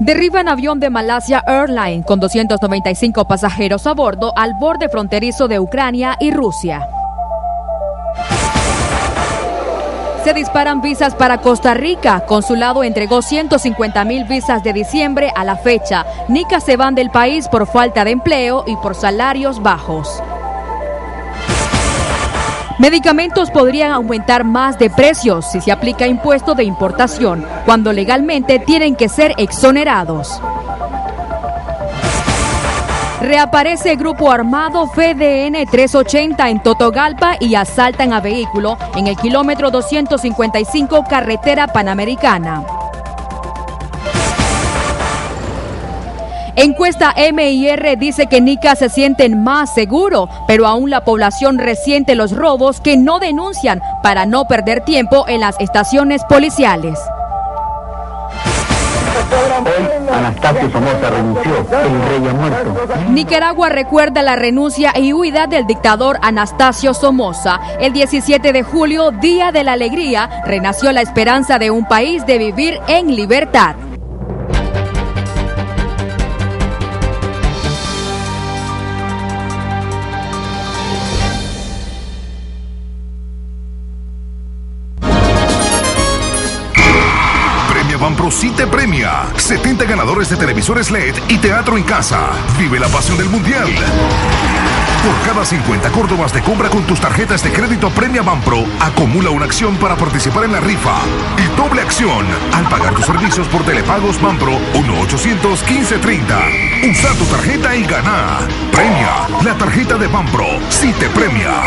Derriban avión de Malasia Airlines con 295 pasajeros a bordo al borde fronterizo de Ucrania y Rusia. Se disparan visas para Costa Rica. Consulado entregó 150 mil visas de diciembre a la fecha. Nica se van del país por falta de empleo y por salarios bajos. Medicamentos podrían aumentar más de precios si se aplica impuesto de importación, cuando legalmente tienen que ser exonerados. Reaparece grupo armado FDN 380 en Totogalpa y asaltan a vehículo en el kilómetro 255 carretera panamericana. Encuesta MIR dice que Nica se sienten más seguro, pero aún la población resiente los robos que no denuncian para no perder tiempo en las estaciones policiales. Anastasio Somoza renunció, el rey ha muerto. Nicaragua recuerda la renuncia y huida del dictador Anastasio Somoza. El 17 de julio, Día de la Alegría, renació la esperanza de un país de vivir en libertad. Sí te premia. 70 ganadores de televisores LED y teatro en casa. Vive la pasión del mundial. Por cada 50 córdobas de compra con tus tarjetas de crédito Premia Banpro, acumula una acción para participar en la rifa. Y doble acción al pagar tus servicios por telepagos Banpro 1-800-1530. Usa tu tarjeta y gana. Premia. La tarjeta de Banpro sí te premia.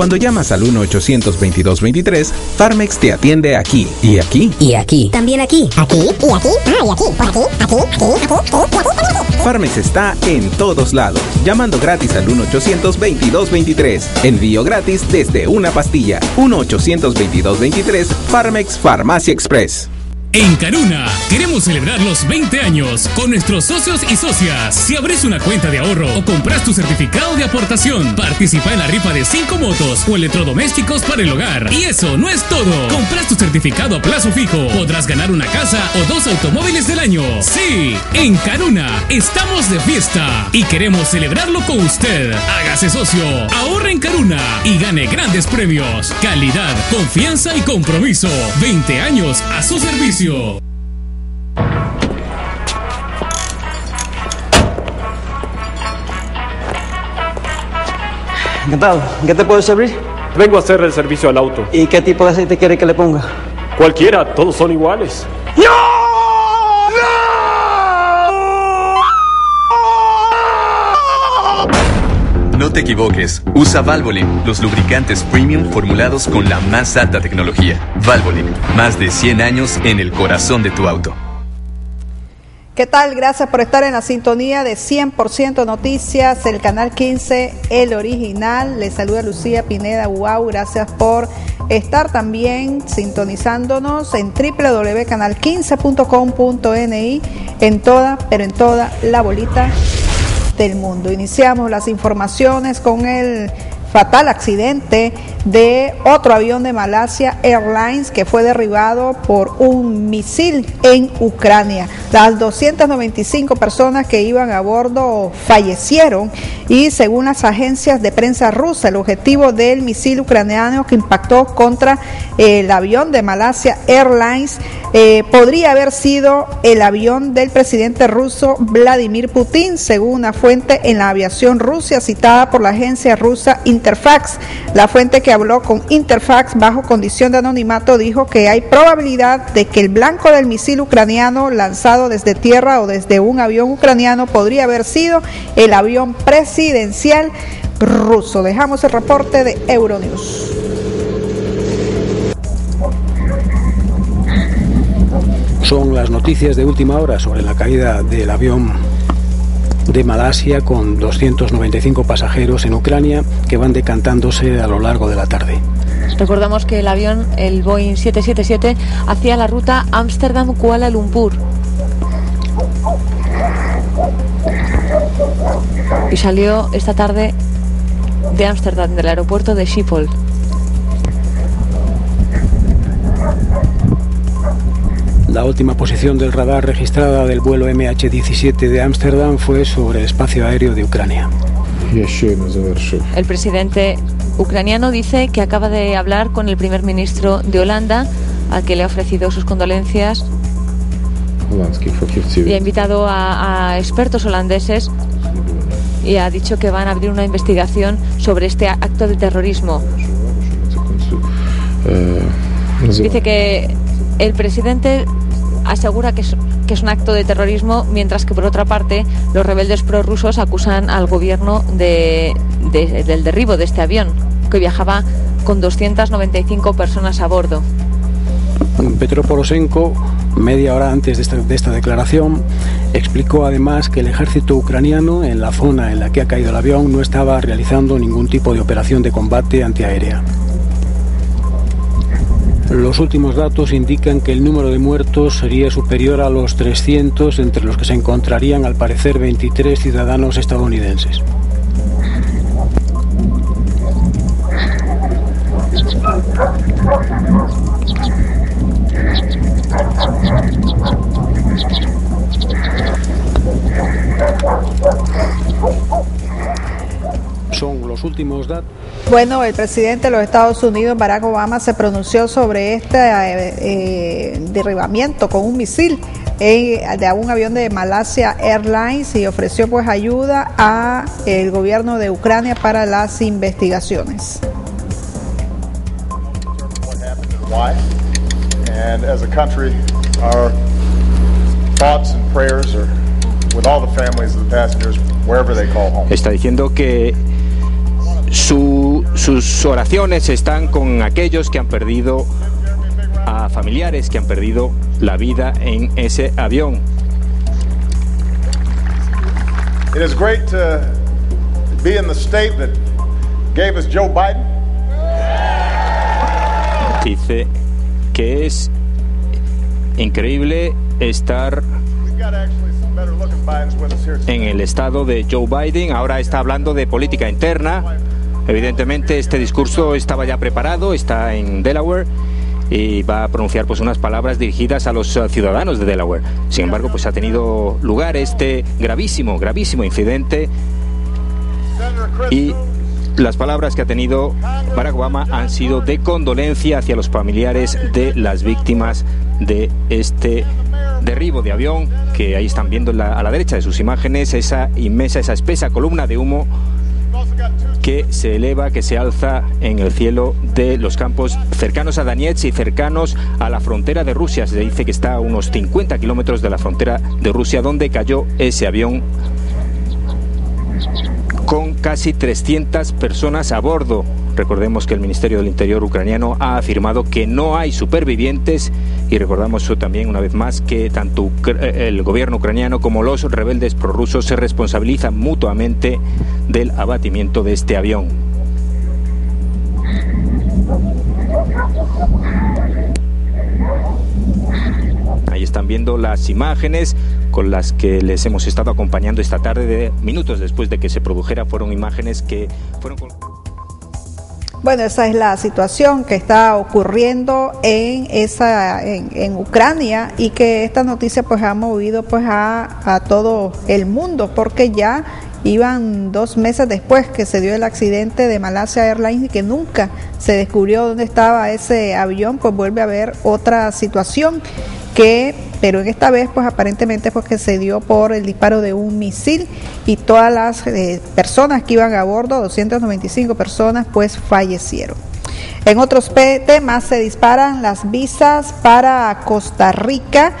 Cuando llamas al 1-800-2223, Farmex te atiende aquí y aquí. Y aquí. También aquí. Aquí y aquí. Ah, y aquí. Por aquí. Aquí. Aquí. Aquí. Aquí. aquí. Farmex está en todos lados. Llamando gratis al 1-800-2223. Envío gratis desde una pastilla. 1-800-2223. Farmex Farmacia Express. En Caruna queremos celebrar los 20 años con nuestros socios y socias. Si abres una cuenta de ahorro o compras tu certificado de aportación, participa en la rifa de 5 motos o electrodomésticos para el hogar. Y eso no es todo. Compras tu certificado a plazo fijo, podrás ganar una casa o dos automóviles del año. Sí, en Caruna estamos de fiesta y queremos celebrarlo con usted. Hágase socio, ahorre en Caruna y gane grandes premios. Calidad, confianza y compromiso. 20 años a su servicio. Encantado. ¿Qué te puedo servir? Vengo a hacer el servicio al auto. ¿Y qué tipo de aceite quiere que le ponga? Cualquiera, todos son iguales. ¡No! No te equivoques, usa Valvoline, los lubricantes premium formulados con la más alta tecnología. Valvoline, más de 100 años en el corazón de tu auto. ¿Qué tal? Gracias por estar en la sintonía de 100% Noticias, el canal 15, el original. Les saluda Lucía Pineda Wow. Gracias por estar también sintonizándonos en www.canal15.com.ni en toda, pero en toda la bolita del mundo. Iniciamos las informaciones con el fatal accidente de otro avión de Malasia Airlines que fue derribado por un misil en Ucrania. Las 295 personas que iban a bordo fallecieron y según las agencias de prensa rusa, el objetivo del misil ucraniano que impactó contra el avión de Malasia Airlines eh, podría haber sido el avión del presidente ruso Vladimir Putin, según una fuente en la aviación rusa citada por la agencia rusa Interfax. La fuente que habló con Interfax bajo condición de anonimato dijo que hay probabilidad de que el blanco del misil ucraniano lanzado desde tierra o desde un avión ucraniano podría haber sido el avión presidencial ruso. Dejamos el reporte de Euronews. Son las noticias de última hora sobre la caída del avión de Malasia con 295 pasajeros en Ucrania que van decantándose a lo largo de la tarde. Recordamos que el avión, el Boeing 777, hacía la ruta Ámsterdam-Kuala Lumpur. Y salió esta tarde de Ámsterdam, del aeropuerto de Schiphol. La última posición del radar registrada del vuelo MH17 de Ámsterdam fue sobre el espacio aéreo de Ucrania. El presidente ucraniano dice que acaba de hablar con el primer ministro de Holanda, al que le ha ofrecido sus condolencias. Y ha invitado a, a expertos holandeses y ha dicho que van a abrir una investigación sobre este acto de terrorismo. Dice que el presidente asegura que es, que es un acto de terrorismo, mientras que por otra parte los rebeldes prorrusos acusan al gobierno de, de- del derribo de este avión, que viajaba con 295 personas a bordo. Petro Poroshenko, media hora antes de esta declaración, explicó además que el ejército ucraniano, en la zona en la que ha caído el avión, no estaba realizando ningún tipo de operación de combate antiaérea. Los últimos datos indican que el número de muertos sería superior a los 300, entre los que se encontrarían al parecer 23 ciudadanos estadounidenses. Son los últimos datos. Bueno, el presidente de los Estados Unidos, Barack Obama, se pronunció sobre este eh, eh, derribamiento con un misil de un avión de Malasia Airlines y ofreció pues ayuda a el gobierno de Ucrania para las investigaciones. why. And as a country, our thoughts and prayers are with all the families of the passengers, wherever they call home. Está diciendo que su- sus oraciones están con aquellos que han perdido a familiares, que han perdido la vida en ese avión. It is great to be in the state that gave us Joe Biden. Dice que es increíble estar en el estado de Joe Biden. Ahora está hablando de política interna. Evidentemente este discurso estaba ya preparado, está en Delaware y va a pronunciar pues unas palabras dirigidas a los eh, ciudadanos de Delaware. Sin embargo, pues ha tenido lugar este gravísimo, gravísimo incidente y las palabras que ha tenido Barack Obama han sido de condolencia hacia los familiares de las víctimas de este derribo de avión, que ahí están viendo a la derecha de sus imágenes esa inmensa, esa espesa columna de humo que se eleva, que se alza en el cielo de los campos cercanos a Donetsk y cercanos a la frontera de Rusia. Se dice que está a unos 50 kilómetros de la frontera de Rusia, donde cayó ese avión con casi 300 personas a bordo. Recordemos que el Ministerio del Interior ucraniano ha afirmado que no hay supervivientes y recordamos también una vez más que tanto eh, el gobierno ucraniano como los rebeldes prorrusos se responsabilizan mutuamente del abatimiento de este avión. Ahí están viendo las imágenes con las que les hemos estado acompañando esta tarde, de minutos después de que se produjera, fueron imágenes que fueron... Bueno, esa es la situación que está ocurriendo en esa en, en Ucrania y que esta noticia pues ha movido pues a, a todo el mundo porque ya iban dos meses después que se dio el accidente de Malasia Airlines y que nunca se descubrió dónde estaba ese avión, pues vuelve a haber otra situación que, pero en esta vez pues aparentemente pues que se dio por el disparo de un misil y todas las eh, personas que iban a bordo, 295 personas, pues fallecieron. En otros temas se disparan las visas para Costa Rica.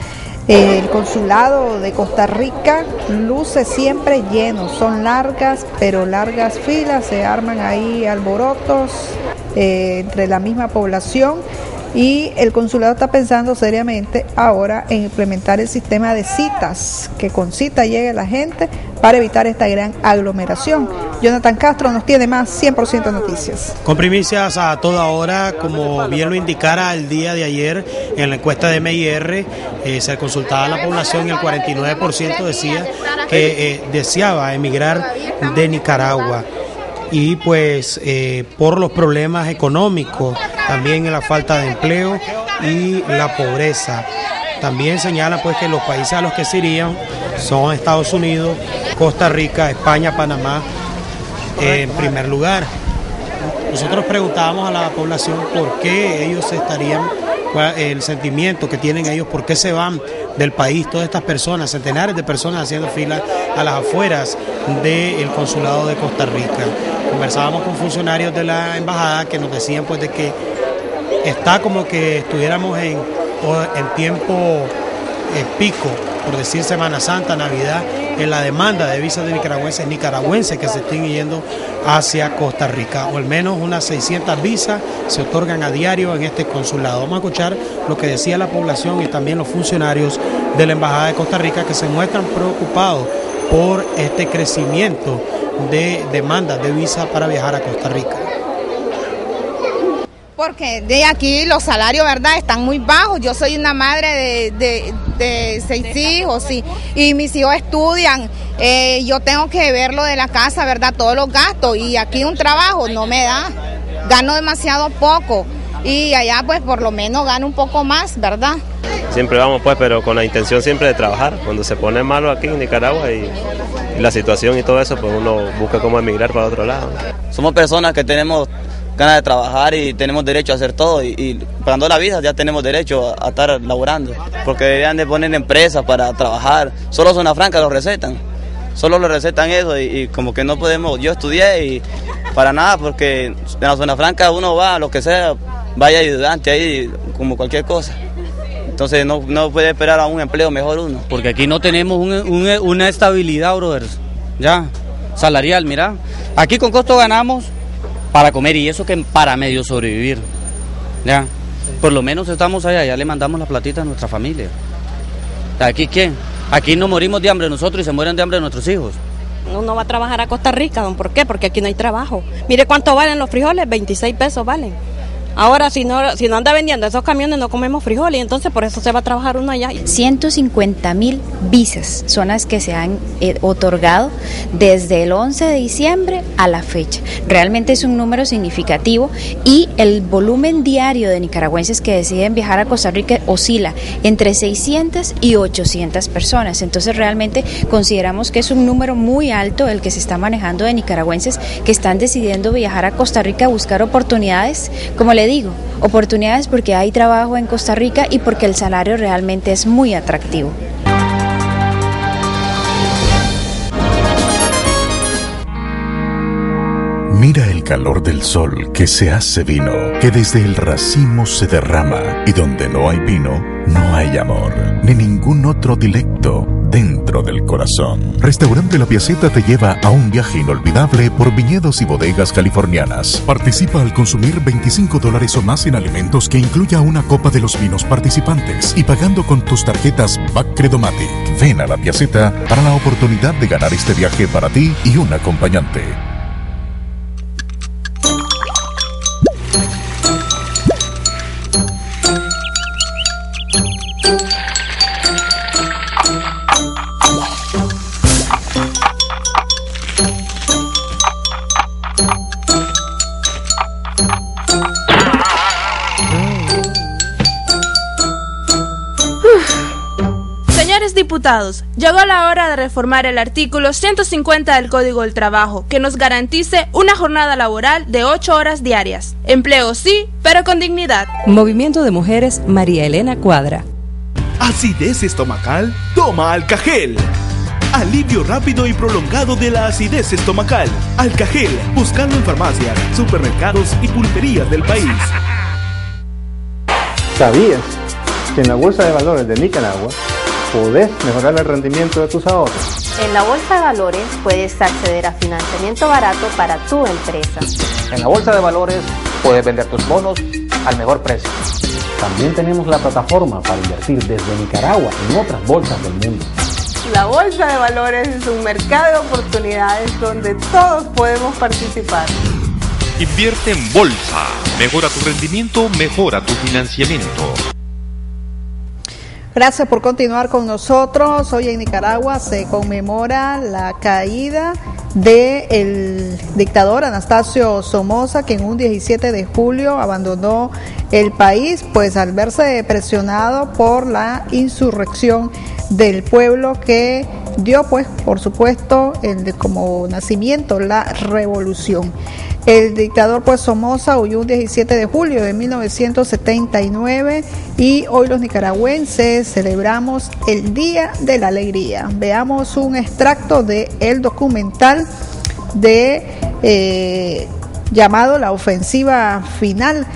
El consulado de Costa Rica luce siempre lleno, son largas, pero largas filas, se arman ahí alborotos eh, entre la misma población y el consulado está pensando seriamente ahora en implementar el sistema de citas, que con cita llegue la gente para evitar esta gran aglomeración. Jonathan Castro nos tiene más 100% noticias. Con primicias a toda hora, como bien lo indicara el día de ayer en la encuesta de MIR, eh, se consultaba a la población y el 49% decía que eh, deseaba emigrar de Nicaragua. Y pues eh, por los problemas económicos, también la falta de empleo y la pobreza. también señalan pues que los países a los que se irían son Estados Unidos, Costa Rica, España, Panamá eh, en primer lugar. Nosotros preguntábamos a la población por qué ellos estarían, el sentimiento que tienen ellos, por qué se van del país, todas estas personas, centenares de personas haciendo fila a las afueras del consulado de Costa Rica. Conversábamos con funcionarios de la embajada que nos decían pues de que está como que estuviéramos en, en tiempo eh, pico, por decir Semana Santa, Navidad, en la demanda de visas de nicaragüenses nicaragüenses que se estén yendo hacia Costa Rica. O al menos unas 600 visas se otorgan a diario en este consulado. Vamos a escuchar lo que decía la población y también los funcionarios de la Embajada de Costa Rica que se muestran preocupados por este crecimiento de demandas de visa para viajar a Costa Rica porque de aquí los salarios, ¿verdad?, están muy bajos. Yo soy una madre de, seis hijos y mis hijos estudian. Eh, yo tengo que ver lo de la casa, ¿verdad?, todos los gastos y aquí un trabajo no me da. Gano demasiado poco y allá pues por lo menos gano un poco más, ¿verdad? Siempre vamos pues, pero con la intención siempre de trabajar. Cuando se pone malo aquí en Nicaragua y, y la situación y todo eso, pues uno busca cómo emigrar para otro lado. Somos personas que tenemos ganas de trabajar y tenemos derecho a hacer todo. Y, pagando la vida ya tenemos derecho a, estar laborando. Porque deberían de poner empresas para trabajar. Solo Zona Franca lo recetan. Solo lo recetan eso y, como que no podemos. Yo estudié y para nada porque en la Zona Franca uno va, lo que sea, vaya ayudante ahí como cualquier cosa. Entonces no, no puede esperar a un empleo mejor uno. Porque aquí no tenemos una estabilidad, brothers. Ya, salarial, mira. Aquí con costo ganamos para comer y eso que para medio sobrevivir. Ya, por lo menos estamos allá, ya le mandamos la platita a nuestra familia. ¿Aquí qué? Aquí no morimos de hambre nosotros y se mueren de hambre nuestros hijos. Uno va a trabajar a Costa Rica, don, ¿por qué? Porque aquí no hay trabajo. Mire cuánto valen los frijoles, 26 pesos valen. Ahora, si no, si no anda vendiendo esos camiones, no comemos frijoles, y entonces por eso se va a trabajar uno allá. 150 mil visas son las que se han eh, otorgado desde el 11 de diciembre a la fecha. Realmente es un número significativo y el volumen diario de nicaragüenses que deciden viajar a Costa Rica oscila entre 600 y 800 personas. Entonces, realmente consideramos que es un número muy alto el que se está manejando de nicaragüenses que están decidiendo viajar a Costa Rica a buscar oportunidades, como le digo, oportunidades porque hay trabajo en Costa Rica y porque el salario realmente es muy atractivo. Mira el calor del sol que se hace vino, que desde el racimo se derrama, y donde no hay vino, no hay amor, ni ningún otro dilecto dentro del corazón. Restaurante La Piaceta te lleva a un viaje inolvidable por viñedos y bodegas californianas. Participa al consumir 25 dólares o más en alimentos que incluya una copa de los vinos participantes y pagando con tus tarjetas Bacredomatic. Ven a La Piaceta para la oportunidad de ganar este viaje para ti y un acompañante. Diputados, llegó la hora de reformar el artículo 150 del Código del Trabajo, que nos garantice una jornada laboral de 8 horas diarias. Empleo sí, pero con dignidad. Movimiento de Mujeres María Elena Cuadra. Acidez estomacal, toma Alcagel. Alivio rápido y prolongado de la acidez estomacal. Alcagel, buscando en farmacias, supermercados y pulperías del país. ¿Sabías que en la Bolsa de Valores de Nicaragua podés mejorar el rendimiento de tus ahorros. En la Bolsa de Valores puedes acceder a financiamiento barato para tu empresa. En la Bolsa de Valores puedes vender tus bonos al mejor precio. También tenemos la plataforma para invertir desde Nicaragua en otras bolsas del mundo. La Bolsa de Valores es un mercado de oportunidades donde todos podemos participar. Invierte en bolsa. Mejora tu rendimiento, mejora tu financiamiento. Gracias por continuar con nosotros. Hoy en Nicaragua se conmemora la caída del dictador Anastasio Somoza, que en un 17 de julio abandonó el país, pues al verse presionado por la insurrección del pueblo que dio, pues, por supuesto, el como nacimiento la revolución. El dictador pues Somoza huyó un 17 de julio de 1979 y hoy los nicaragüenses celebramos el Día de la Alegría. Veamos un extracto de el documental de eh, llamado La ofensiva final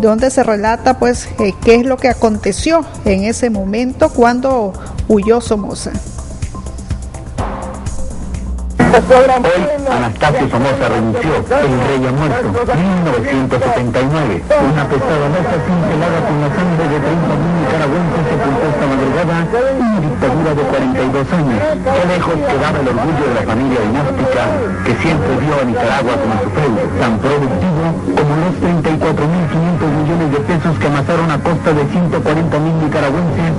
donde se relata pues eh, qué es lo que aconteció en ese momento cuando huyó Somoza. Hoy Anastasio Somoza renunció, el rey ha muerto, 1979. Una pesada mesa cincelada con la sangre de 30.000 nicaragüenses sepultó esta madrugada una dictadura de 42 años. Qué lejos quedaba el orgullo de la familia dinástica que siempre vio a Nicaragua como su feudo, tan productivo como los 34.500 millones de pesos que amasaron a costa de 140.000 nicaragüenses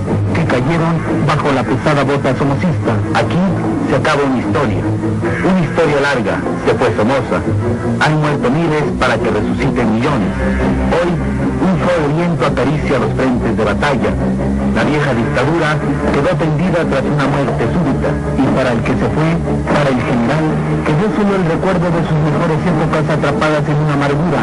cayeron bajo la pesada bota somocista. Aquí se acaba una historia. Una historia larga, se fue Somoza. Han muerto miles para que resuciten millones. Hoy, un fuego viento acaricia los frentes de batalla. La vieja dictadura quedó tendida tras una muerte súbita. Y para el que se fue, para el general, quedó solo el recuerdo de sus mejores épocas atrapadas en una amargura.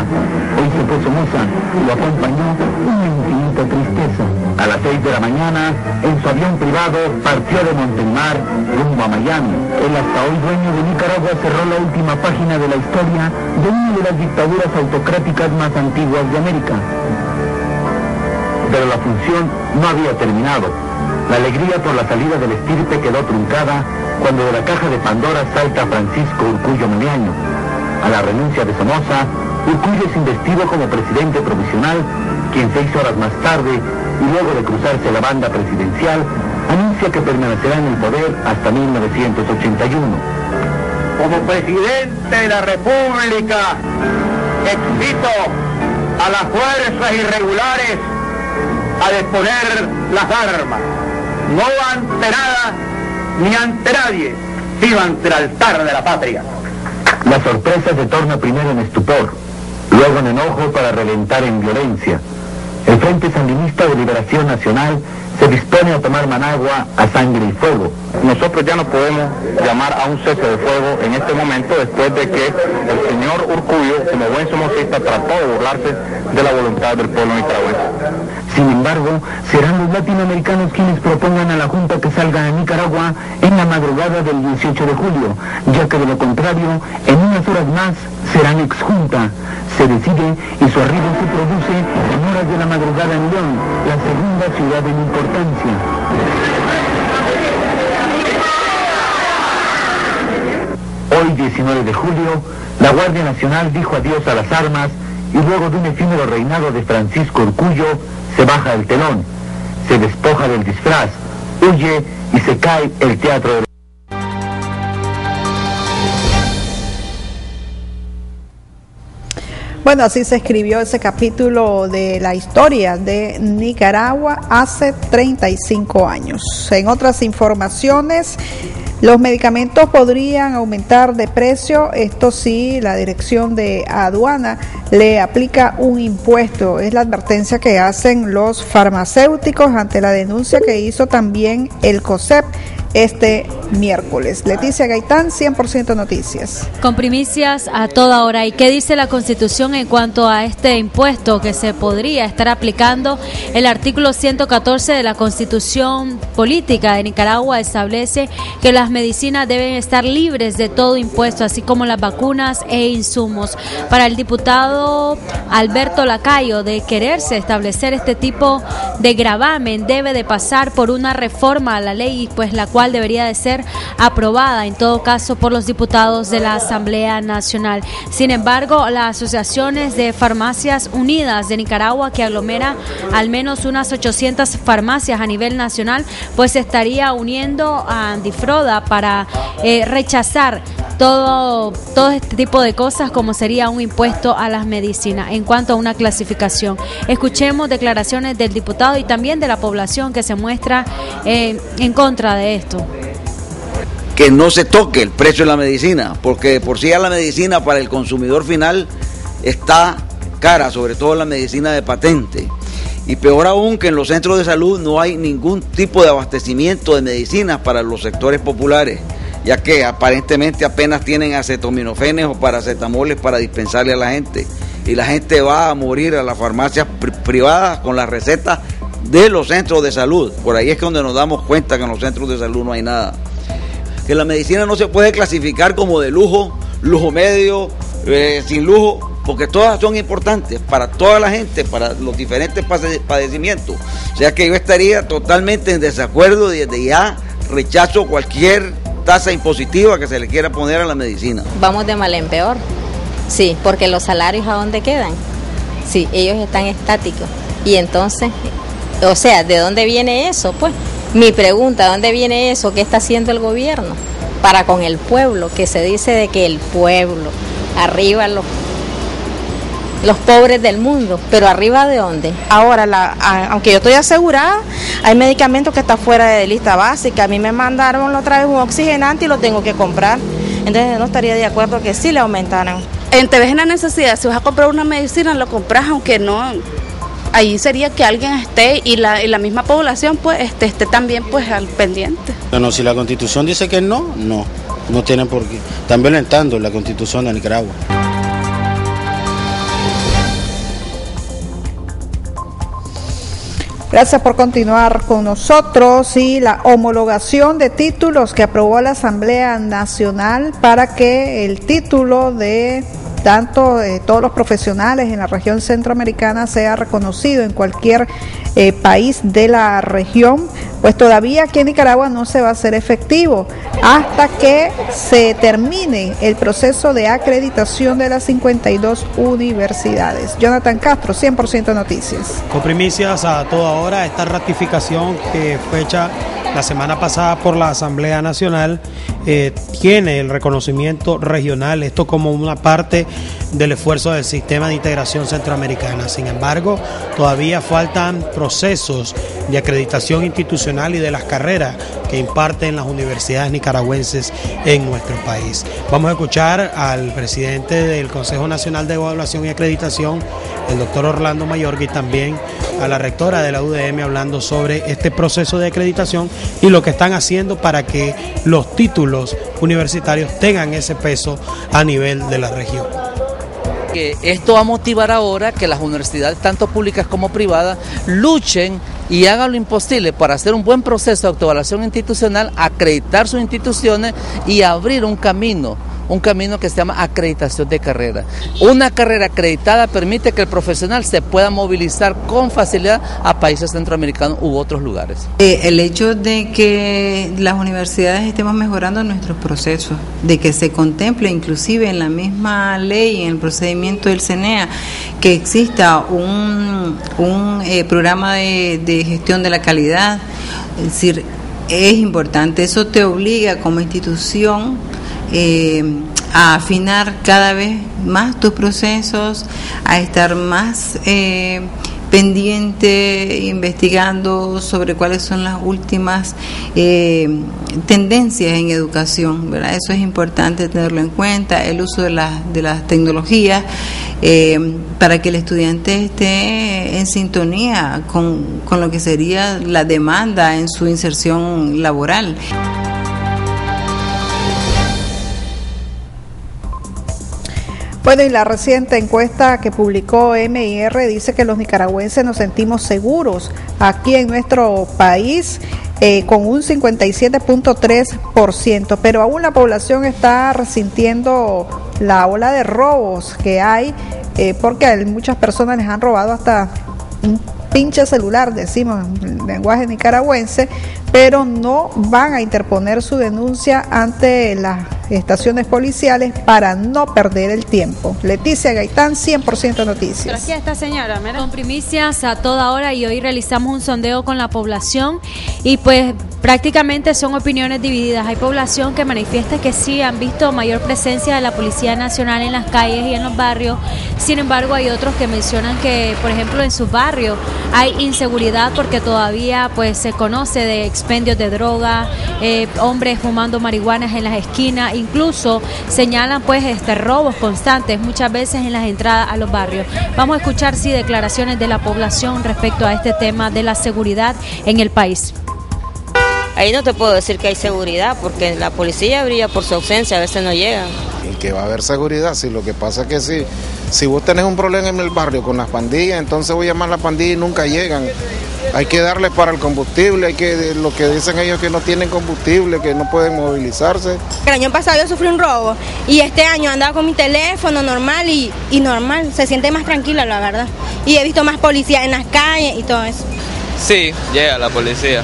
Hoy se fue Somoza y lo acompañó una infinita tristeza. A las seis de la mañana, en su avión privado, partió de Montemar rumbo a Miami. El hasta hoy dueño de Nicaragua cerró la última página de la historia de una de las dictaduras autocráticas más antiguas de América. Pero la función no había terminado. La alegría por la salida del estirpe quedó truncada cuando de la caja de Pandora salta Francisco Urcullo Meliaño. A la renuncia de Somoza, Urcullo es investido como presidente provisional, quien seis horas más tarde, y luego de cruzarse la banda presidencial, anuncia que permanecerá en el poder hasta 1981. Como presidente de la República, excito a las fuerzas irregulares a disponer las armas, no ante nada ni ante nadie, sino ante el altar de la patria. La sorpresa se torna primero en estupor, luego en enojo para reventar en violencia. El Frente Sandinista de Liberación Nacional se dispone a tomar Managua a sangre y fuego. Nosotros ya no podemos llamar a un cese de fuego en este momento después de que el señor Urcullo, como buen somocista, trató de burlarse de la voluntad del pueblo nicaragüense. Sin embargo, serán los latinoamericanos quienes propongan a la Junta que salga a Nicaragua en la madrugada del 18 de julio, ya que de lo contrario, en unas horas más serán exjunta. Se decide y su arribo se produce en horas de la madrugada en León, la segunda ciudad en importancia. Hoy, 19 de julio, la Guardia Nacional dijo adiós a las armas y luego de un efímero reinado de Francisco Urcullo, se baja el telón, se despoja del disfraz, huye y se cae el teatro Bueno, así se escribió ese capítulo de la historia de Nicaragua hace 35 años. En otras informaciones, los medicamentos podrían aumentar de precio, esto sí, la dirección de aduana le aplica un impuesto. Es la advertencia que hacen los farmacéuticos ante la denuncia que hizo también el COSEP este miércoles. Leticia Gaitán, 100% Noticias. Con primicias a toda hora. ¿Y qué dice la Constitución en cuanto a este impuesto que se podría estar aplicando? El artículo 114 de la Constitución Política de Nicaragua establece que las medicinas deben estar libres de todo impuesto, así como las vacunas e insumos. Para el diputado Alberto Lacayo, de quererse establecer este tipo de gravamen, debe de pasar por una reforma a la ley, pues la cual debería de ser aprobada en todo caso por los diputados de la Asamblea Nacional. Sin embargo, las asociaciones de farmacias unidas de Nicaragua, que aglomera al menos unas 800 farmacias a nivel nacional, pues estaría uniendo a Andifroda para eh, rechazar todo, todo este tipo de cosas como sería un impuesto a las medicinas en cuanto a una clasificación. Escuchemos declaraciones del diputado y también de la población que se muestra eh, en contra de esto que no se toque el precio de la medicina, porque por sí ya la medicina para el consumidor final está cara, sobre todo la medicina de patente. Y peor aún que en los centros de salud no hay ningún tipo de abastecimiento de medicinas para los sectores populares, ya que aparentemente apenas tienen acetaminofenes o paracetamoles para dispensarle a la gente. Y la gente va a morir a las farmacias privadas con las recetas de los centros de salud. Por ahí es que donde nos damos cuenta que en los centros de salud no hay nada que la medicina no se puede clasificar como de lujo, lujo medio, eh, sin lujo, porque todas son importantes para toda la gente, para los diferentes padecimientos. O sea que yo estaría totalmente en desacuerdo y desde ya rechazo cualquier tasa impositiva que se le quiera poner a la medicina. Vamos de mal en peor. Sí, porque los salarios a dónde quedan. Sí, ellos están estáticos. Y entonces, o sea, ¿de dónde viene eso? Pues mi pregunta, ¿dónde viene eso? ¿Qué está haciendo el gobierno para con el pueblo? Que se dice de que el pueblo, arriba los, los pobres del mundo, pero arriba de dónde? Ahora, la, aunque yo estoy asegurada, hay medicamentos que están fuera de lista básica. A mí me mandaron otra vez un oxigenante y lo tengo que comprar. Entonces no estaría de acuerdo que sí le aumentaran. En te ves en la necesidad, si vas a comprar una medicina, lo compras aunque no ahí sería que alguien esté y la, la misma población pues esté, esté, también pues al pendiente. Bueno, si la constitución dice que no, no, no tienen por qué. Están violentando la constitución de Nicaragua. Gracias por continuar con nosotros y la homologación de títulos que aprobó la Asamblea Nacional para que el título de tanto eh, todos los profesionales en la región centroamericana sea reconocido en cualquier eh, país de la región, pues todavía aquí en Nicaragua no se va a hacer efectivo hasta que se termine el proceso de acreditación de las 52 universidades. Jonathan Castro, 100% Noticias. Con primicias a toda hora, esta ratificación que fue hecha la semana pasada por la Asamblea Nacional eh, tiene el reconocimiento regional, esto como una parte del esfuerzo del sistema de integración centroamericana. Sin embargo, todavía faltan procesos de acreditación institucional y de las carreras que imparten las universidades nicaragüenses en nuestro país. Vamos a escuchar al presidente del Consejo Nacional de Evaluación y Acreditación, el doctor Orlando Mayorga, y también a la rectora de la UDM hablando sobre este proceso de acreditación y lo que están haciendo para que los títulos universitarios tengan ese peso a nivel de la región que esto va a motivar ahora que las universidades, tanto públicas como privadas, luchen y hagan lo imposible para hacer un buen proceso de autoevaluación institucional, acreditar sus instituciones y abrir un camino un camino que se llama acreditación de carrera. Una carrera acreditada permite que el profesional se pueda movilizar con facilidad a países centroamericanos u otros lugares. Eh, el hecho de que las universidades estemos mejorando nuestros procesos, de que se contemple inclusive en la misma ley, en el procedimiento del CENEA, que exista un, un eh, programa de, de gestión de la calidad, es decir, es importante, eso te obliga como institución eh, a afinar cada vez más tus procesos, a estar más eh, pendiente, investigando sobre cuáles son las últimas eh, tendencias en educación. ¿verdad? Eso es importante tenerlo en cuenta, el uso de, las de las tecnologías, para que el estudiante esté en sintonía con, con lo que sería la demanda en su inserción laboral. Bueno, y la reciente encuesta que publicó MIR dice que los nicaragüenses nos sentimos seguros aquí en nuestro país eh, con un 57.3%, pero aún la población está resintiendo la ola de robos que hay, eh, porque a muchas personas les han robado hasta un pinche celular, decimos en lenguaje nicaragüense, pero no van a interponer su denuncia ante las estaciones policiales para no perder el tiempo. Leticia Gaitán, 100% Noticias. Gracias esta señora. Con primicias a toda hora y hoy realizamos un sondeo con la población y pues prácticamente son opiniones divididas. Hay población que manifiesta que sí han visto mayor presencia de la Policía Nacional en las calles y en los barrios. Sin embargo, hay otros que mencionan que, por ejemplo, en sus barrios hay inseguridad porque todavía pues se conoce de expendios de droga, eh, hombres fumando marihuanas en las esquinas, incluso señalan pues este robos constantes muchas veces en las entradas a los barrios. Vamos a escuchar sí declaraciones de la población respecto a este tema de la seguridad en el país. Ahí no te puedo decir que hay seguridad porque la policía brilla por su ausencia, a veces no llega. Y que va a haber seguridad, si lo que pasa es que si, si vos tenés un problema en el barrio con las pandillas, entonces voy a llamar a la pandilla y nunca llegan. Hay que darles para el combustible, hay que lo que dicen ellos que no tienen combustible, que no pueden movilizarse. El año pasado yo sufrí un robo y este año andaba con mi teléfono normal y, y normal, se siente más tranquila la verdad. Y he visto más policía en las calles y todo eso. Sí, llega la policía.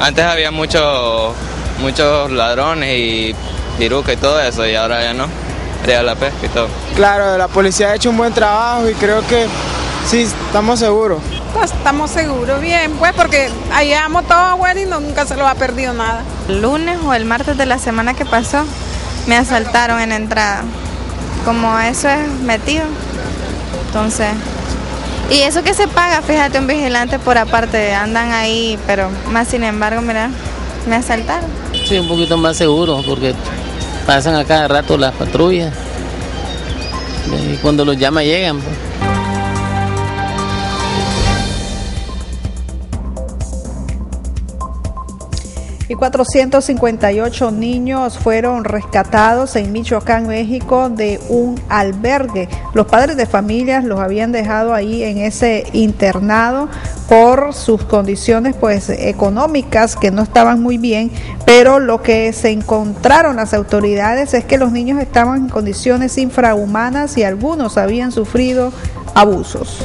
Antes había muchos muchos ladrones y piruca y todo eso, y ahora ya no. Haría la pesca y todo. Claro, la policía ha hecho un buen trabajo y creo que sí, estamos seguros. Pues estamos seguros, bien, pues porque allá amo todo bueno y nunca se lo ha perdido nada. El lunes o el martes de la semana que pasó me asaltaron en entrada. Como eso es metido, entonces y eso que se paga, fíjate, un vigilante por aparte, andan ahí, pero más sin embargo, mira, me asaltaron. Sí, un poquito más seguro, porque pasan a cada rato las patrullas. Y cuando los llama llegan. Pues. Y 458 niños fueron rescatados en Michoacán, México, de un albergue. Los padres de familias los habían dejado ahí en ese internado por sus condiciones pues económicas que no estaban muy bien, pero lo que se encontraron las autoridades es que los niños estaban en condiciones infrahumanas y algunos habían sufrido abusos.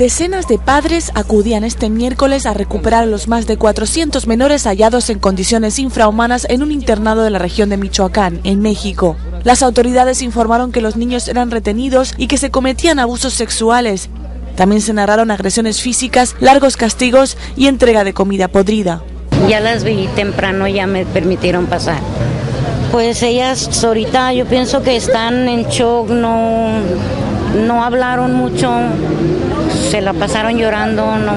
Decenas de padres acudían este miércoles a recuperar a los más de 400 menores hallados en condiciones infrahumanas en un internado de la región de Michoacán, en México. Las autoridades informaron que los niños eran retenidos y que se cometían abusos sexuales. También se narraron agresiones físicas, largos castigos y entrega de comida podrida. Ya las vi temprano, ya me permitieron pasar. Pues ellas ahorita yo pienso que están en shock, no, no hablaron mucho, se la pasaron llorando, no,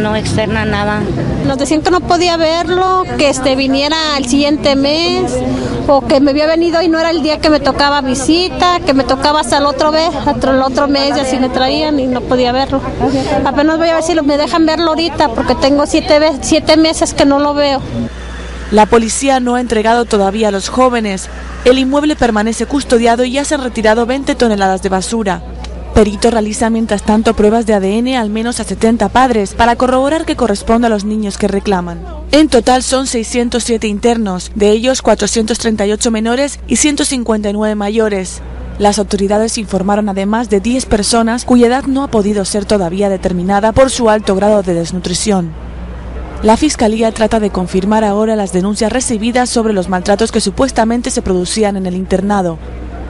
no externa nada. Nos decían que no podía verlo, que este viniera el siguiente mes, o que me había venido y no era el día que me tocaba visita, que me tocaba hasta el otro mes, hasta el otro mes y así me traían y no podía verlo. Apenas voy a ver si me dejan verlo ahorita, porque tengo siete, siete meses que no lo veo. La policía no ha entregado todavía a los jóvenes. El inmueble permanece custodiado y ya se han retirado 20 toneladas de basura. Perito realiza mientras tanto pruebas de ADN al menos a 70 padres para corroborar que corresponde a los niños que reclaman. En total son 607 internos, de ellos 438 menores y 159 mayores. Las autoridades informaron además de 10 personas cuya edad no ha podido ser todavía determinada por su alto grado de desnutrición. La Fiscalía trata de confirmar ahora las denuncias recibidas sobre los maltratos que supuestamente se producían en el internado,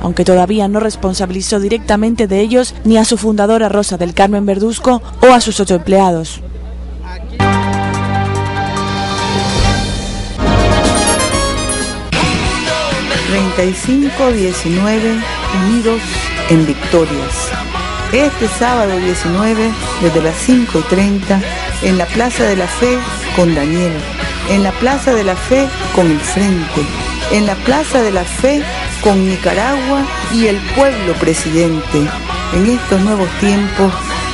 aunque todavía no responsabilizó directamente de ellos ni a su fundadora Rosa del Carmen Verduzco o a sus ocho empleados. ...35-19 unidos en victorias. Este sábado 19, desde las 5 y 30, en la Plaza de la Fe con Daniel, en la Plaza de la Fe con el Frente, en la Plaza de la Fe con Nicaragua y el pueblo presidente. En estos nuevos tiempos,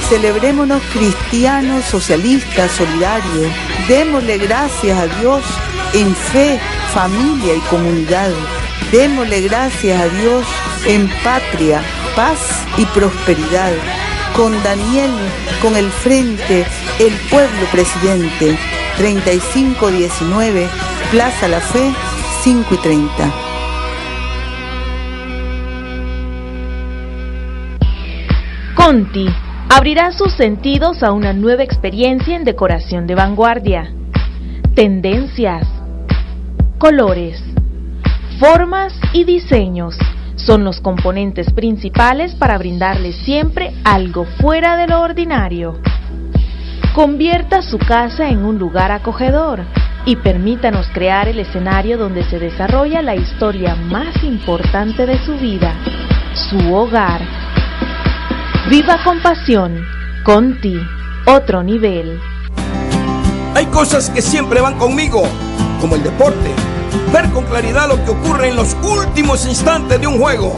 celebrémonos cristianos, socialistas, solidarios. Démosle gracias a Dios en fe, familia y comunidad. Démosle gracias a Dios en patria, paz y prosperidad. Con Daniel, con el frente, el pueblo presidente. 3519, Plaza La Fe, 5 y 30. Conti abrirá sus sentidos a una nueva experiencia en decoración de vanguardia Tendencias, colores, formas y diseños son los componentes principales para brindarle siempre algo fuera de lo ordinario. Convierta su casa en un lugar acogedor y permítanos crear el escenario donde se desarrolla la historia más importante de su vida, su hogar. Viva con pasión, Conti, otro nivel. Hay cosas que siempre van conmigo, como el deporte, ver con claridad lo que ocurre en los últimos instantes de un juego.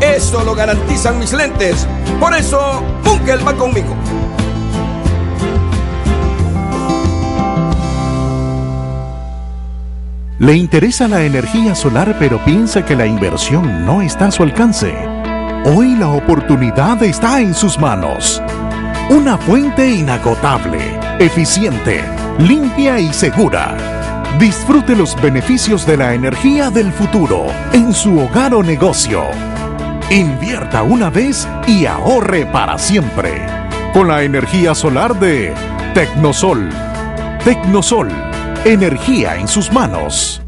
Eso lo garantizan mis lentes. Por eso, Munkel va conmigo. Le interesa la energía solar pero piensa que la inversión no está a su alcance. Hoy la oportunidad está en sus manos. Una fuente inagotable, eficiente, limpia y segura. Disfrute los beneficios de la energía del futuro en su hogar o negocio. Invierta una vez y ahorre para siempre. Con la energía solar de Tecnosol. Tecnosol. Energía en sus manos.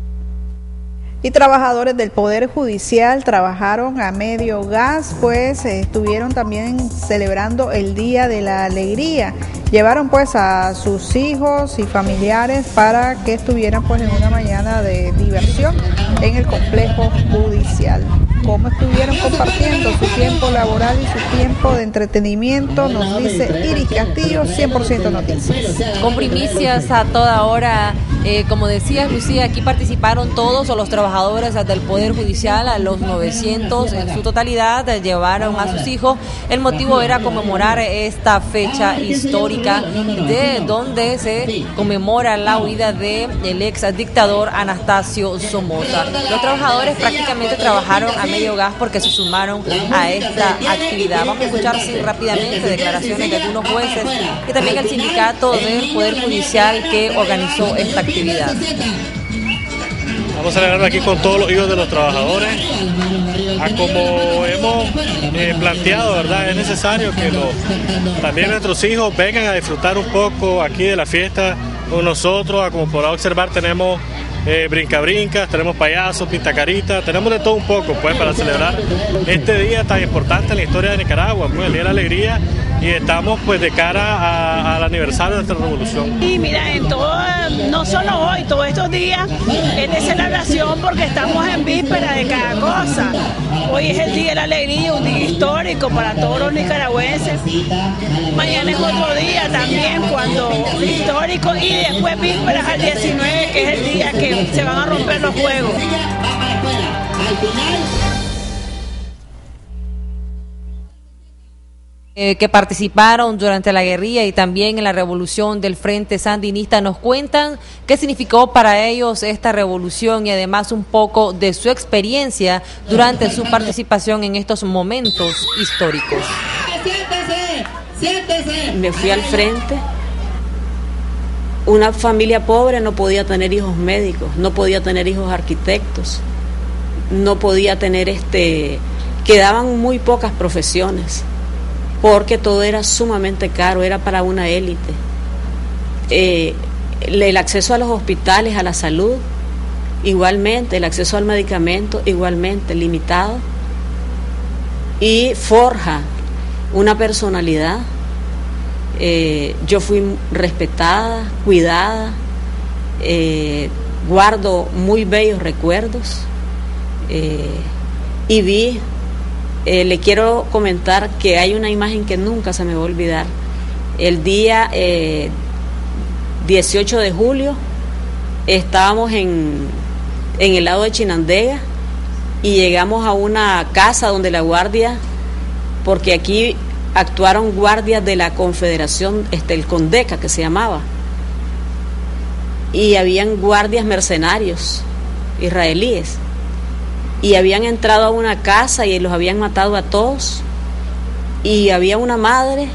Y trabajadores del Poder Judicial trabajaron a medio gas, pues eh, estuvieron también celebrando el Día de la Alegría. Llevaron pues a sus hijos y familiares para que estuvieran pues en una mañana de diversión en el complejo judicial. Cómo estuvieron compartiendo su tiempo laboral y su tiempo de entretenimiento, nos dice Iris Castillo, 100% noticias. Con primicias a toda hora, eh, como decías Lucía, aquí participaron todos los trabajadores del Poder Judicial, a los 900 en su totalidad, eh, llevaron a sus hijos. El motivo era conmemorar esta fecha histórica de donde se conmemora la huida del el ex dictador Anastasio Somoza. Los trabajadores prácticamente trabajaron a medio gas porque se sumaron a esta actividad. Vamos a escuchar rápidamente declaraciones de algunos jueces y también el sindicato del Poder Judicial que organizó esta actividad. Vamos a celebrar aquí con todos los hijos de los trabajadores. A como hemos eh, planteado, ¿verdad? Es necesario que también nuestros hijos vengan a disfrutar un poco aquí de la fiesta con nosotros. A como podrá observar, tenemos eh, brinca brincas, tenemos payasos, pintacaritas, tenemos de todo un poco pues para celebrar este día tan importante en la historia de Nicaragua, pues el Día de la Alegría y estamos pues de cara al aniversario de nuestra revolución. Y mira, en todo, no solo hoy, todos estos días es de celebración porque estamos en víspera de cada cosa. Hoy es el Día de la Alegría, un día histórico para todos los nicaragüenses. Mañana es otro día también, cuando histórico, y después vísperas al 19, que es el día que se van a romper los juegos. Eh, que participaron durante la guerrilla y también en la revolución del Frente Sandinista nos cuentan qué significó para ellos esta revolución y además un poco de su experiencia durante su participación en estos momentos históricos. Me fui al frente. Una familia pobre no podía tener hijos médicos, no podía tener hijos arquitectos, no podía tener este, quedaban muy pocas profesiones, porque todo era sumamente caro, era para una élite. Eh, el acceso a los hospitales, a la salud, igualmente, el acceso al medicamento, igualmente limitado, y forja una personalidad. Eh, yo fui respetada, cuidada, eh, guardo muy bellos recuerdos y vi, eh, le quiero comentar que hay una imagen que nunca se me va a olvidar. El día eh, 18 de julio estábamos en, en el lado de Chinandega y llegamos a una casa donde la guardia, porque aquí actuaron guardias de la Confederación, este, el Condeca que se llamaba, y habían guardias mercenarios israelíes, y habían entrado a una casa y los habían matado a todos, y había una madre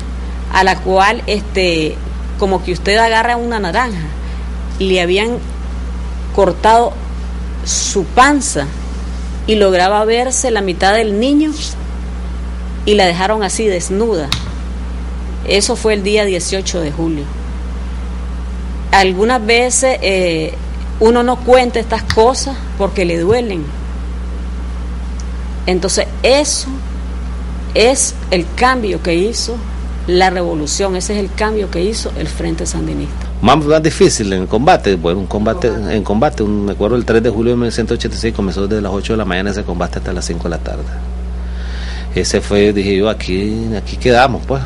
a la cual, este, como que usted agarra una naranja, le habían cortado su panza y lograba verse la mitad del niño y la dejaron así desnuda. Eso fue el día 18 de julio. algunas veces eh, uno no cuenta estas cosas porque le duelen. Entonces eso es el cambio que hizo la revolución, ese es el cambio que hizo el Frente Sandinista. Más, difícil en combate, bueno, un combate, en combate, me acuerdo el 3 de julio de 1986 comenzó desde las 8 de la mañana ese combate hasta las 5 de la tarde. Ese fue, dije yo, aquí, aquí quedamos, pues.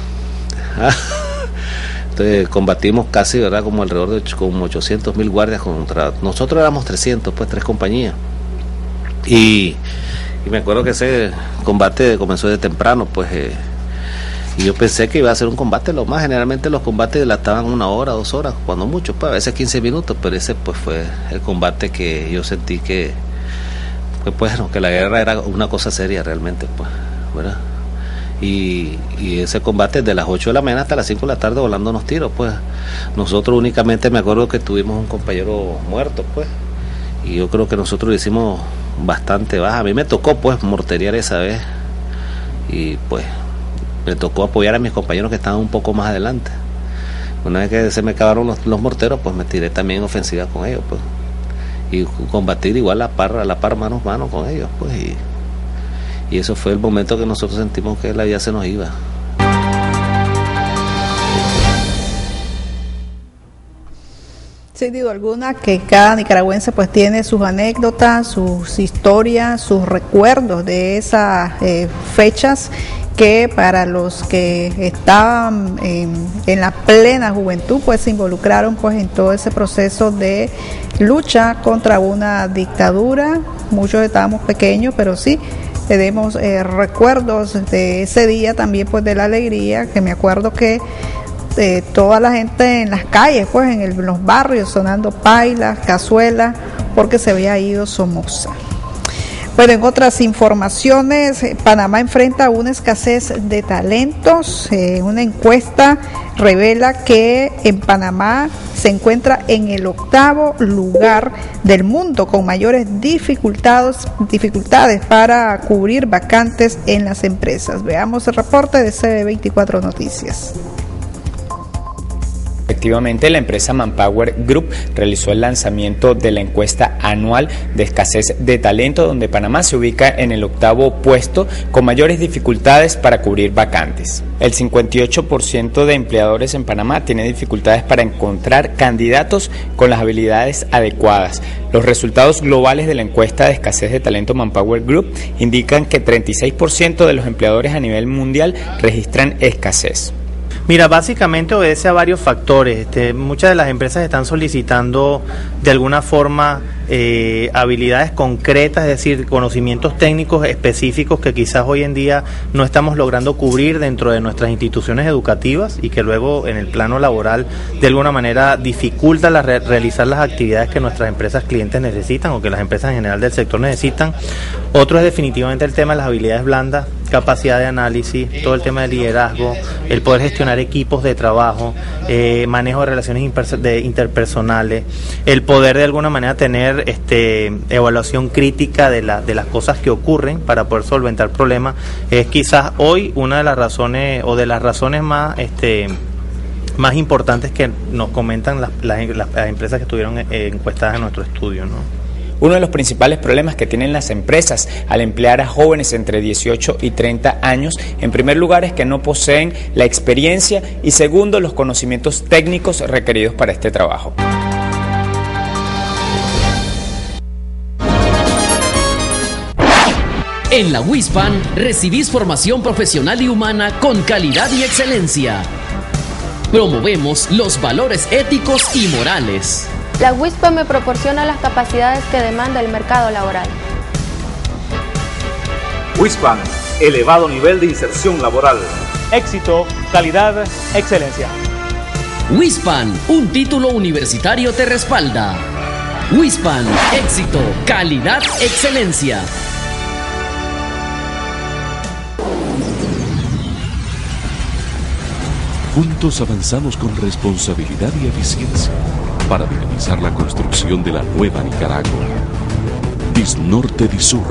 Entonces combatimos casi, ¿verdad? Como alrededor de como 800 mil guardias contra... Nosotros éramos 300, pues tres compañías. Y, me acuerdo que ese combate comenzó de temprano, pues... Eh, y yo pensé que iba a ser un combate lo más. Generalmente los combates estaban una hora, dos horas, cuando mucho, pues a veces 15 minutos, pero ese pues fue el combate que yo sentí que, que pues, que la guerra era una cosa seria realmente, pues, ¿verdad? Y, ese combate de las 8 de la mañana hasta las 5 de la tarde volando unos tiros, pues. Nosotros únicamente me acuerdo que tuvimos un compañero muerto, pues. Y yo creo que nosotros hicimos bastante baja. A mí me tocó, pues, morteriar esa vez. Y pues me tocó apoyar a mis compañeros que estaban un poco más adelante. Una vez que se me acabaron los, morteros, pues me tiré también ofensiva con ellos, pues. Y combatir igual a la par, a la par, mano a mano con ellos, pues. Y, y eso fue el momento que nosotros sentimos que la vida se nos iba. Sin duda alguna que cada nicaragüense pues tiene sus anécdotas, sus historias, sus recuerdos de esas eh, fechas que para los que estaban en, en, la plena juventud pues se involucraron pues en todo ese proceso de lucha contra una dictadura. Muchos estábamos pequeños, pero sí tenemos eh, recuerdos de ese día también pues de la alegría, que me acuerdo que eh, toda la gente en las calles, pues en, los barrios sonando pailas, cazuelas, porque se había ido Somoza. Bueno, en otras informaciones, eh, Panamá enfrenta una escasez de talentos. una encuesta revela que en Panamá se encuentra en el octavo lugar del mundo con mayores dificultades, dificultades para cubrir vacantes en las empresas. Veamos el reporte de CB24 Noticias. Efectivamente, la empresa Manpower Group realizó el lanzamiento de la encuesta anual de escasez de talento, donde Panamá se ubica en el octavo puesto con mayores dificultades para cubrir vacantes. El 58% de empleadores en Panamá tiene dificultades para encontrar candidatos con las habilidades adecuadas. Los resultados globales de la encuesta de escasez de talento Manpower Group indican que 36% de los empleadores a nivel mundial registran escasez. Mira, básicamente obedece a varios factores. Este, muchas de las empresas están solicitando de alguna forma eh, habilidades concretas, es decir, conocimientos técnicos específicos que quizás hoy en día no estamos logrando cubrir dentro de nuestras instituciones educativas y que luego en el plano laboral de alguna manera dificulta realizar las actividades que nuestras empresas clientes necesitan o que las empresas en general del sector necesitan. Otro es definitivamente el tema de las habilidades blandas, capacidad de análisis, todo el tema de liderazgo, el poder gestionar equipos de trabajo, eh, manejo de relaciones interpersonales, el poder de alguna manera tener este, evaluación crítica de, la, de las cosas que ocurren para poder solventar problemas, es quizás hoy una de las razones o de las razones más... Este, más importantes que nos comentan las, las, empresas que estuvieron eh, encuestadas en nuestro estudio. ¿no? Uno de los principales problemas que tienen las empresas al emplear a jóvenes entre 18 y 30 años, en primer lugar, es que no poseen la experiencia y segundo, los conocimientos técnicos requeridos para este trabajo. En la WISPAN recibís formación profesional y humana con calidad y excelencia. Promovemos los valores éticos y morales. La WISPAN me proporciona las capacidades que demanda el mercado laboral. WISPAN, elevado nivel de inserción laboral. Éxito, calidad, excelencia. WISPAN, un título universitario te respalda. WISPAN, éxito, calidad, excelencia. Juntos avanzamos con responsabilidad y eficiencia para dinamizar la construcción de la nueva Nicaragua. Disnorte Disur.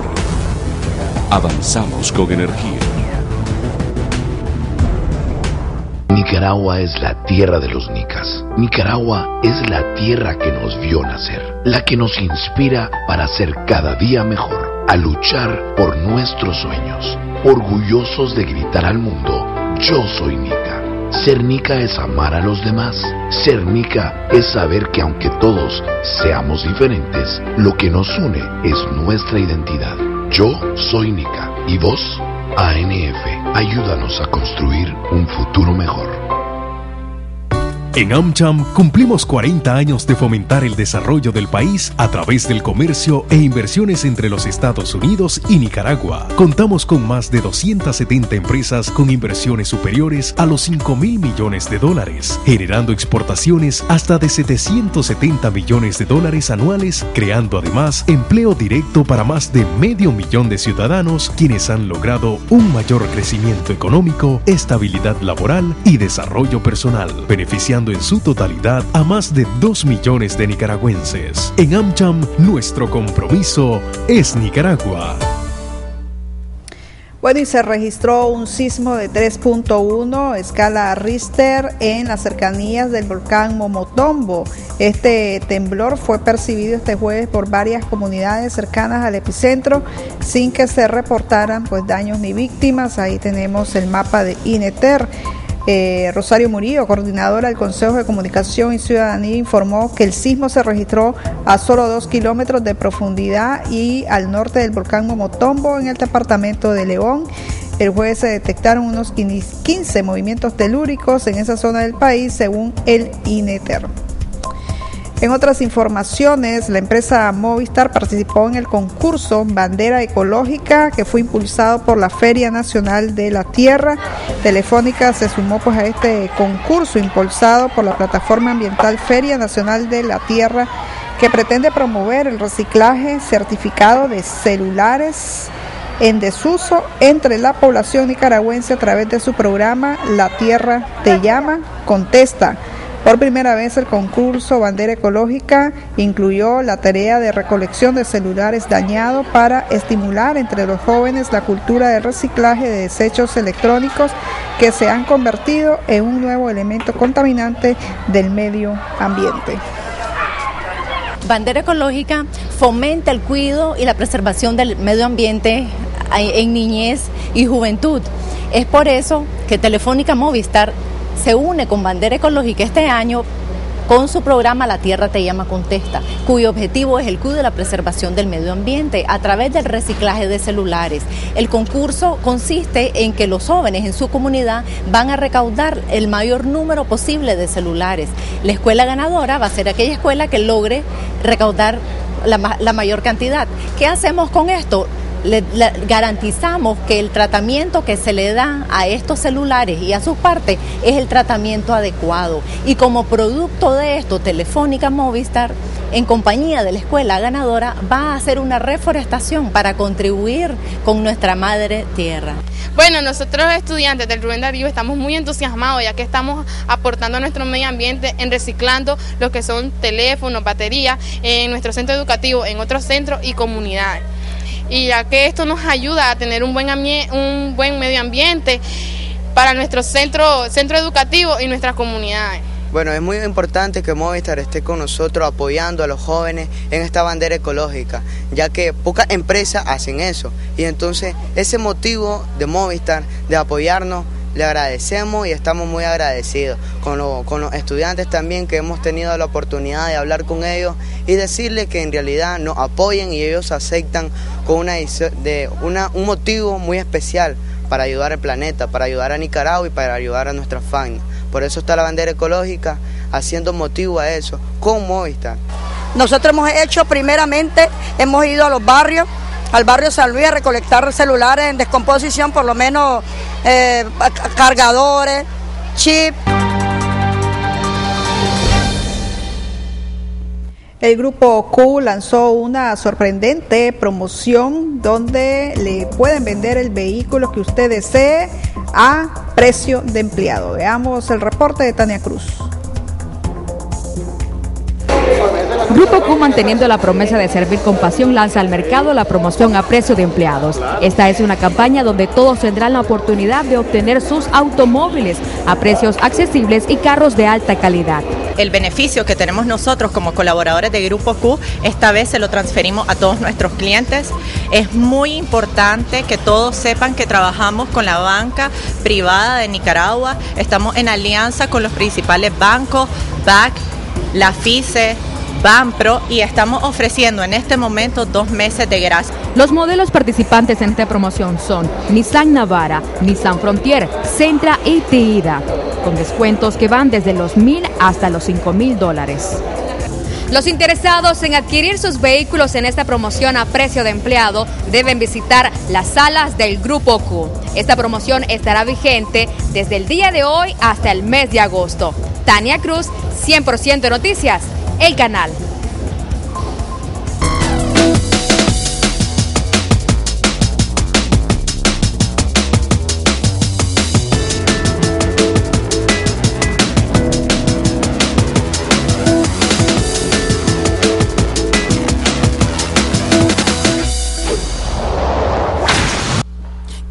Avanzamos con energía. Nicaragua es la tierra de los nicas. Nicaragua es la tierra que nos vio nacer, la que nos inspira para ser cada día mejor, a luchar por nuestros sueños, orgullosos de gritar al mundo, yo soy Nica. Ser Nica es amar a los demás. Ser Nica es saber que aunque todos seamos diferentes, lo que nos une es nuestra identidad. Yo soy Nica. ¿Y vos? ANF, ayúdanos a construir un futuro mejor. En AmCham cumplimos 40 años de fomentar el desarrollo del país a través del comercio e inversiones entre los Estados Unidos y Nicaragua. Contamos con más de 270 empresas con inversiones superiores a los 5 mil millones de dólares, generando exportaciones hasta de 770 millones de dólares anuales, creando además empleo directo para más de medio millón de ciudadanos quienes han logrado un mayor crecimiento económico, estabilidad laboral y desarrollo personal, beneficiando en su totalidad a más de 2 millones de nicaragüenses. En AmCham, nuestro compromiso es Nicaragua. Bueno, y se registró un sismo de 3.1 escala Richter en las cercanías del volcán Momotombo. Este temblor fue percibido este jueves por varias comunidades cercanas al epicentro sin que se reportaran pues daños ni víctimas. Ahí tenemos el mapa de Ineter. Eh, Rosario Murillo, coordinadora del Consejo de Comunicación y Ciudadanía, informó que el sismo se registró a solo dos kilómetros de profundidad y al norte del volcán Momotombo, en el departamento de León. El jueves se detectaron unos 15 movimientos telúricos en esa zona del país, según el INETER. En otras informaciones, la empresa Movistar participó en el concurso Bandera Ecológica que fue impulsado por la Feria Nacional de la Tierra. Telefónica se sumó pues a este concurso impulsado por la plataforma ambiental Feria Nacional de la Tierra que pretende promover el reciclaje certificado de celulares en desuso entre la población nicaragüense a través de su programa La Tierra Te Llama, Contesta por primera vez el concurso Bandera Ecológica incluyó la tarea de recolección de celulares dañados para estimular entre los jóvenes la cultura del reciclaje de desechos electrónicos que se han convertido en un nuevo elemento contaminante del medio ambiente. Bandera Ecológica fomenta el cuidado y la preservación del medio ambiente en niñez y juventud. Es por eso que Telefónica Movistar se une con Bandera Ecológica este año con su programa La Tierra te llama contesta, cuyo objetivo es el cuidado y la preservación del medio ambiente a través del reciclaje de celulares. El concurso consiste en que los jóvenes en su comunidad van a recaudar el mayor número posible de celulares. La escuela ganadora va a ser aquella escuela que logre recaudar la, la mayor cantidad. ¿Qué hacemos con esto? Garantizamos que el tratamiento que se le da a estos celulares y a sus partes es el tratamiento adecuado. Y como producto de esto, Telefónica Movistar, en compañía de la escuela ganadora, va a hacer una reforestación para contribuir con nuestra madre tierra. Bueno, nosotros estudiantes del Rubén Darío estamos muy entusiasmados ya que estamos aportando a nuestro medio ambiente en reciclando lo que son teléfonos, baterías en nuestro centro educativo, en otros centros y comunidades y ya que esto nos ayuda a tener un buen, un buen medio ambiente para nuestro centro, centro educativo y nuestras comunidades. Bueno, es muy importante que Movistar esté con nosotros apoyando a los jóvenes en esta bandera ecológica, ya que pocas empresas hacen eso. Y entonces ese motivo de Movistar de apoyarnos le agradecemos y estamos muy agradecidos con, los estudiantes también que hemos tenido la oportunidad de hablar con ellos y decirles que en realidad nos apoyen y ellos aceptan con una, de una, un motivo muy especial para ayudar al planeta, para ayudar a Nicaragua y para ayudar a nuestra fauna. Por eso está la bandera ecológica haciendo motivo a eso con Movistar. Nosotros hemos hecho primeramente, hemos ido a los barrios al barrio San Luis a recolectar celulares en descomposición, por lo menos eh, cargadores, chips. El grupo Q lanzó una sorprendente promoción donde le pueden vender el vehículo que usted desee a precio de empleado. Veamos el reporte de Tania Cruz. Grupo Q, manteniendo la promesa de servir con pasión, lanza al mercado la promoción a precio de empleados. Esta es una campaña donde todos tendrán la oportunidad de obtener sus automóviles a precios accesibles y carros de alta calidad. El beneficio que tenemos nosotros como colaboradores de Grupo Q, esta vez se lo transferimos a todos nuestros clientes. Es muy importante que todos sepan que trabajamos con la banca privada de Nicaragua. Estamos en alianza con los principales bancos, BAC, la FICE, Banpro y estamos ofreciendo en este momento dos meses de gracia. Los modelos participantes en esta promoción son Nissan Navara, Nissan Frontier, Centra y Tida, con descuentos que van desde los mil hasta los cinco mil dólares. Los interesados en adquirir sus vehículos en esta promoción a precio de empleado deben visitar las salas del Grupo Q. Esta promoción estará vigente desde el día de hoy hasta el mes de agosto. Tania Cruz, 100% Noticias, el canal.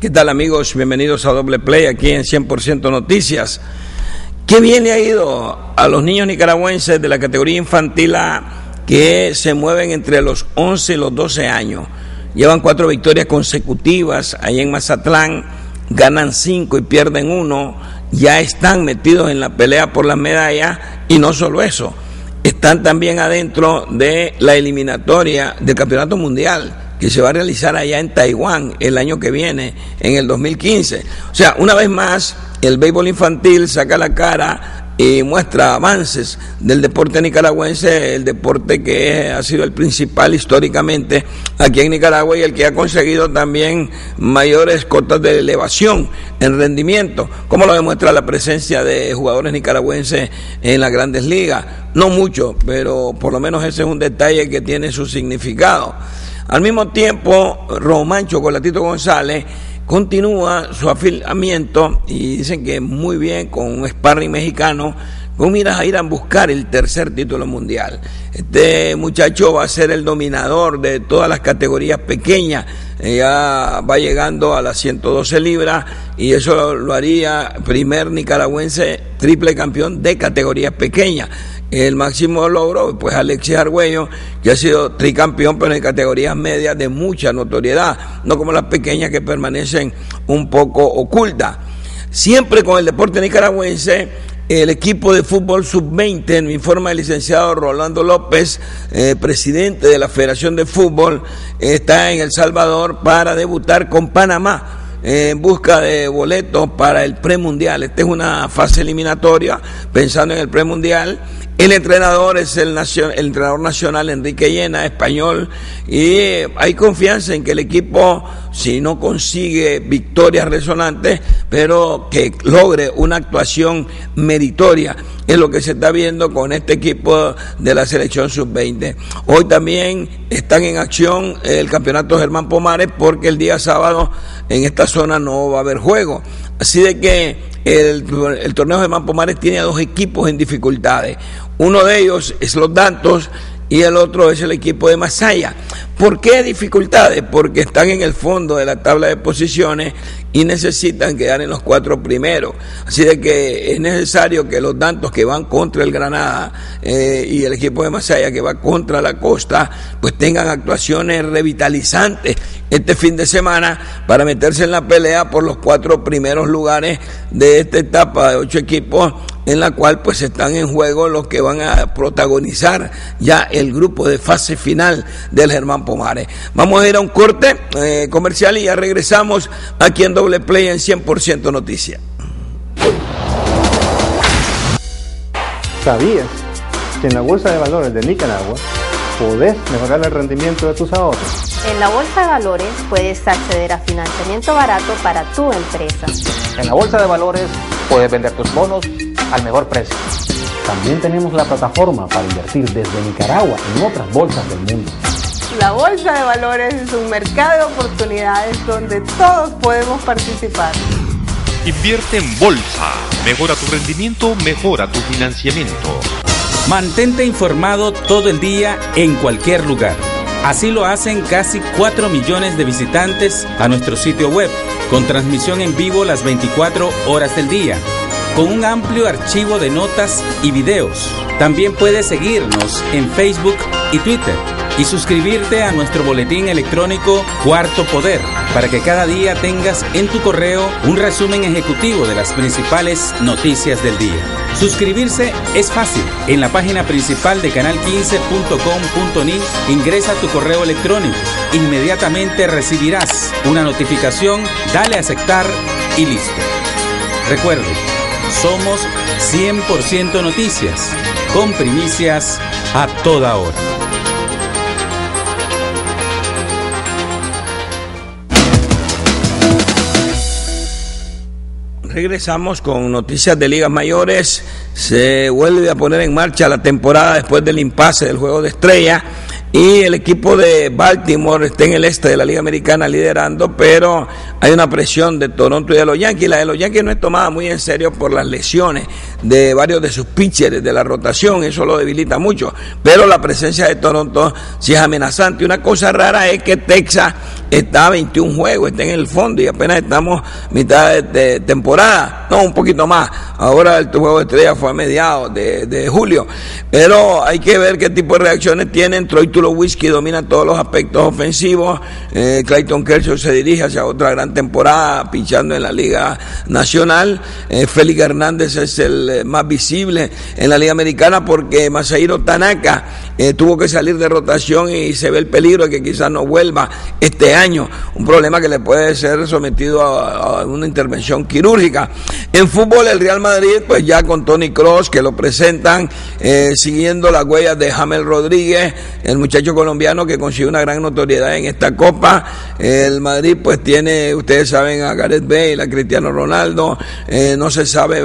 ¿Qué tal amigos? Bienvenidos a Doble Play aquí en 100% Noticias. ¿Qué bien le ha ido a los niños nicaragüenses de la categoría infantil A que se mueven entre los 11 y los 12 años? Llevan cuatro victorias consecutivas ahí en Mazatlán, ganan cinco y pierden uno, ya están metidos en la pelea por las medallas y no solo eso, están también adentro de la eliminatoria del Campeonato Mundial que se va a realizar allá en Taiwán el año que viene, en el 2015. O sea, una vez más, el béisbol infantil saca la cara y muestra avances del deporte nicaragüense, el deporte que ha sido el principal históricamente aquí en Nicaragua y el que ha conseguido también mayores cotas de elevación en rendimiento, como lo demuestra la presencia de jugadores nicaragüenses en las grandes ligas. No mucho, pero por lo menos ese es un detalle que tiene su significado. Al mismo tiempo, Román Chocolatito González continúa su afiliamiento y dicen que muy bien con un sparring mexicano con miras a ir a buscar el tercer título mundial. Este muchacho va a ser el dominador de todas las categorías pequeñas, ya va llegando a las 112 libras y eso lo, lo haría primer nicaragüense triple campeón de categorías pequeñas el máximo logro, pues Alexis Argüello, que ha sido tricampeón, pero en categorías medias de mucha notoriedad, no como las pequeñas que permanecen un poco ocultas. Siempre con el deporte nicaragüense, el equipo de fútbol sub-20, me informa el licenciado Rolando López, eh, presidente de la Federación de Fútbol, está en El Salvador para debutar con Panamá en busca de boletos para el premundial. Esta es una fase eliminatoria pensando en el premundial el entrenador es el, el, entrenador nacional Enrique Llena, español, y hay confianza en que el equipo, si no consigue victorias resonantes, pero que logre una actuación meritoria. Es lo que se está viendo con este equipo de la selección sub-20. Hoy también están en acción el campeonato Germán Pomares porque el día sábado en esta zona no va a haber juego. Así de que el, el torneo Germán Pomares tiene a dos equipos en dificultades. Uno de ellos es los Dantos y el otro es el equipo de Masaya. ¿Por qué dificultades? Porque están en el fondo de la tabla de posiciones y necesitan quedar en los cuatro primeros. Así de que es necesario que los Dantos que van contra el Granada eh, y el equipo de Masaya que va contra la costa, pues tengan actuaciones revitalizantes este fin de semana para meterse en la pelea por los cuatro primeros lugares de esta etapa de ocho equipos en la cual pues están en juego los que van a protagonizar ya el grupo de fase final del Germán Pomares. Vamos a ir a un corte eh, comercial y ya regresamos aquí en Doble Play en 100% Noticias. ¿Sabías que en la Bolsa de Valores de Nicaragua podés mejorar el rendimiento de tus ahorros? En la Bolsa de Valores puedes acceder a financiamiento barato para tu empresa. En la Bolsa de Valores puedes vender tus bonos al mejor precio. También tenemos la plataforma para invertir desde Nicaragua en otras bolsas del mundo. La Bolsa de Valores es un mercado de oportunidades donde todos podemos participar. Invierte en bolsa. Mejora tu rendimiento, mejora tu financiamiento. Mantente informado todo el día en cualquier lugar. Así lo hacen casi 4 millones de visitantes a nuestro sitio web, con transmisión en vivo las 24 horas del día, con un amplio archivo de notas y videos. También puedes seguirnos en Facebook y Twitter y suscribirte a nuestro boletín electrónico Cuarto Poder para que cada día tengas en tu correo un resumen ejecutivo de las principales noticias del día. Suscribirse es fácil. En la página principal de canal15.com.ni ingresa tu correo electrónico. Inmediatamente recibirás una notificación, dale a aceptar y listo. Recuerde, somos 100% noticias, con primicias a toda hora. Regresamos con noticias de ligas mayores. Se vuelve a poner en marcha la temporada después del impasse del juego de estrella y el equipo de Baltimore está en el este de la Liga Americana liderando, pero hay una presión de Toronto y de los Yankees. La de los Yankees no es tomada muy en serio por las lesiones de varios de sus pitchers de la rotación, eso lo debilita mucho, pero la presencia de Toronto sí es amenazante. Una cosa rara es que Texas está a 21 juegos, está en el fondo y apenas estamos mitad de, temporada, no, un poquito más. Ahora el juego de estrella fue a mediados de, julio, pero hay que ver qué tipo de reacciones tienen Troy Whisky domina todos los aspectos ofensivos. Eh, Clayton Kershaw se dirige hacia otra gran temporada, pinchando en la Liga Nacional. Eh, Félix Hernández es el eh, más visible en la Liga Americana porque Masahiro Tanaka tuvo que salir de rotación y se ve el peligro de que quizás no vuelva este año. Un problema que le puede ser sometido a, una intervención quirúrgica. En fútbol, el Real Madrid, pues ya con Tony Cross, que lo presentan siguiendo las huellas de Jamel Rodríguez, el muchacho colombiano que consiguió una gran notoriedad en esta Copa. El Madrid pues tiene, ustedes saben, a Gareth Bale, a Cristiano Ronaldo, eh, no se sabe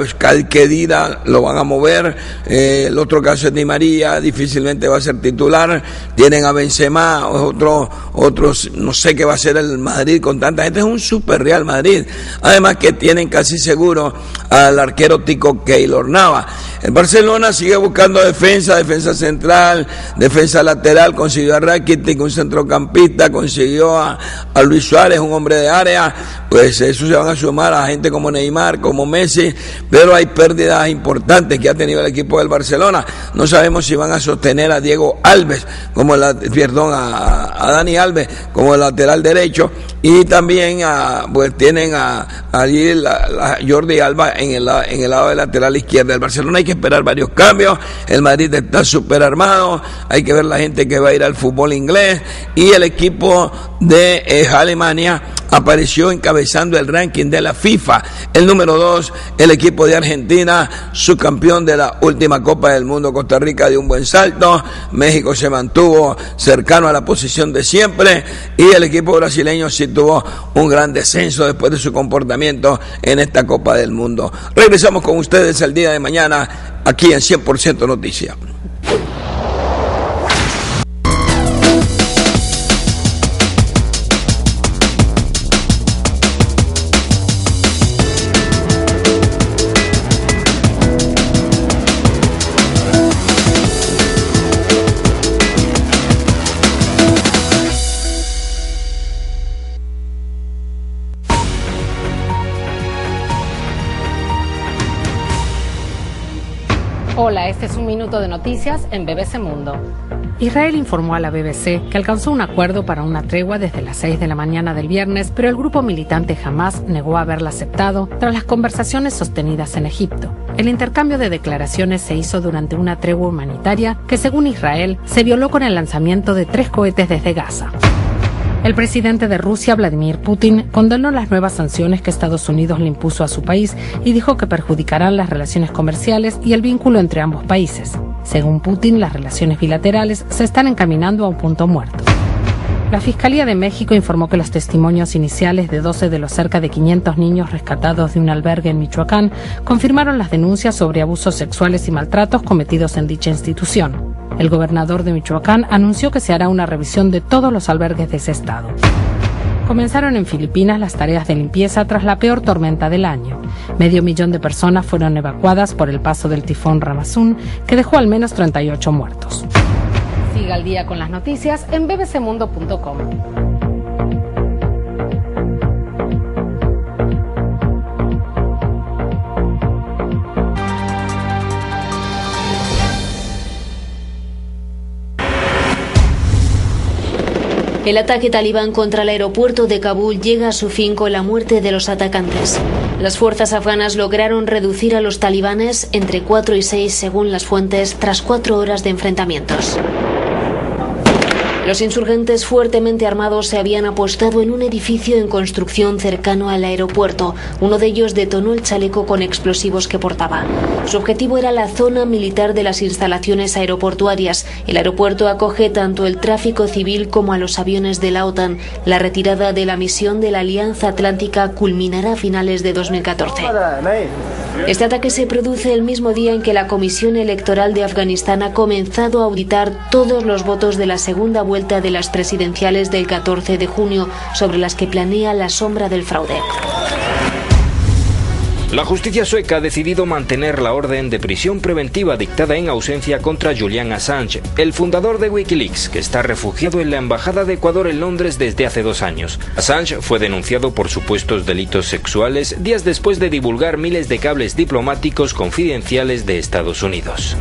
qué día lo van a mover. Eh, el otro caso es Di María, difícilmente va a ser titular. Tienen a Benzema, otro, otros, no sé qué va a ser el Madrid con tanta gente. Es un super Real Madrid. Además que tienen casi seguro al arquero Tico Keylor Nava. El Barcelona sigue buscando defensa, defensa central, defensa lateral consiguió a Rakitic, un centrocampista, consiguió a, Luis Suárez, un hombre de área, pues eso se van a sumar a gente como Neymar, como Messi, pero hay pérdidas importantes que ha tenido el equipo del Barcelona. No sabemos si van a sostener a Diego Alves, como la, perdón, a, Dani Alves como el lateral derecho, y también a, pues tienen a, Jordi Alba en el, en el lado del lateral izquierdo. del Barcelona hay que esperar varios cambios, el Madrid está súper armado, hay que ver la gente que va ir al fútbol inglés y el equipo de eh, Alemania apareció encabezando el ranking de la FIFA. El número dos, el equipo de Argentina, subcampeón de la última Copa del Mundo. Costa Rica dio un buen salto. México se mantuvo cercano a la posición de siempre. Y el equipo brasileño sí tuvo un gran descenso después de su comportamiento en esta Copa del Mundo. Regresamos con ustedes el día de mañana aquí en 100% Noticias. Este es un minuto de noticias en BBC Mundo. Israel informó a la BBC que alcanzó un acuerdo para una tregua desde las 6 de la mañana del viernes, pero el grupo militante Hamas negó haberla aceptado tras las conversaciones sostenidas en Egipto. El intercambio de declaraciones se hizo durante una tregua humanitaria que, según Israel, se violó con el lanzamiento de tres cohetes desde Gaza. El presidente de Rusia, Vladimir Putin, condenó las nuevas sanciones que Estados Unidos le impuso a su país y dijo que perjudicarán las relaciones comerciales y el vínculo entre ambos países. Según Putin, las relaciones bilaterales se están encaminando a un punto muerto. La Fiscalía de México informó que los testimonios iniciales de 12 de los cerca de 500 niños rescatados de un albergue en Michoacán confirmaron las denuncias sobre abusos sexuales y maltratos cometidos en dicha institución. El gobernador de Michoacán anunció que se hará una revisión de todos los albergues de ese estado. Comenzaron en Filipinas las tareas de limpieza tras la peor tormenta del año. Medio millón de personas fueron evacuadas por el paso del tifón Ramazun, que dejó al menos 38 muertos. Siga al día con las noticias en bbcmundo.com. El ataque talibán contra el aeropuerto de Kabul llega a su fin con la muerte de los atacantes. Las fuerzas afganas lograron reducir a los talibanes entre 4 y 6 según las fuentes tras cuatro horas de enfrentamientos. Los insurgentes fuertemente armados se habían apostado en un edificio en construcción cercano al aeropuerto. Uno de ellos detonó el chaleco con explosivos que portaba. Su objetivo era la zona militar de las instalaciones aeroportuarias. El aeropuerto acoge tanto el tráfico civil como a los aviones de la OTAN. La retirada de la misión de la Alianza Atlántica culminará a finales de 2014. Este ataque se produce el mismo día en que la Comisión Electoral de Afganistán ha comenzado a auditar todos los votos de la segunda vuelta de las presidenciales del 14 de junio, sobre las que planea la sombra del fraude. La justicia sueca ha decidido mantener la orden de prisión preventiva dictada en ausencia contra Julian Assange, el fundador de Wikileaks, que está refugiado en la Embajada de Ecuador en Londres desde hace dos años. Assange fue denunciado por supuestos delitos sexuales días después de divulgar miles de cables diplomáticos confidenciales de Estados Unidos.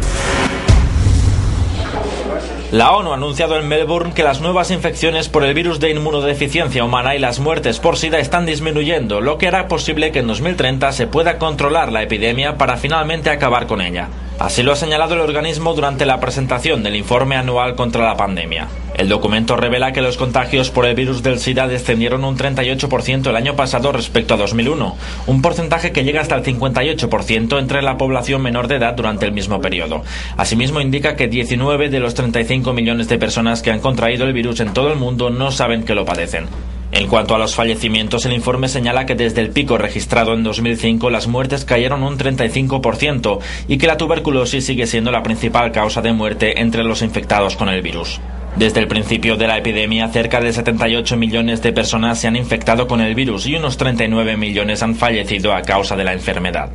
La ONU ha anunciado en Melbourne que las nuevas infecciones por el virus de inmunodeficiencia humana y las muertes por SIDA están disminuyendo, lo que hará posible que en 2030 se pueda controlar la epidemia para finalmente acabar con ella. Así lo ha señalado el organismo durante la presentación del informe anual contra la pandemia. El documento revela que los contagios por el virus del SIDA descendieron un 38% el año pasado respecto a 2001, un porcentaje que llega hasta el 58% entre la población menor de edad durante el mismo periodo. Asimismo indica que 19 de los 35 millones de personas que han contraído el virus en todo el mundo no saben que lo padecen. En cuanto a los fallecimientos, el informe señala que desde el pico registrado en 2005 las muertes cayeron un 35% y que la tuberculosis sigue siendo la principal causa de muerte entre los infectados con el virus. Desde el principio de la epidemia, cerca de 78 millones de personas se han infectado con el virus y unos 39 millones han fallecido a causa de la enfermedad.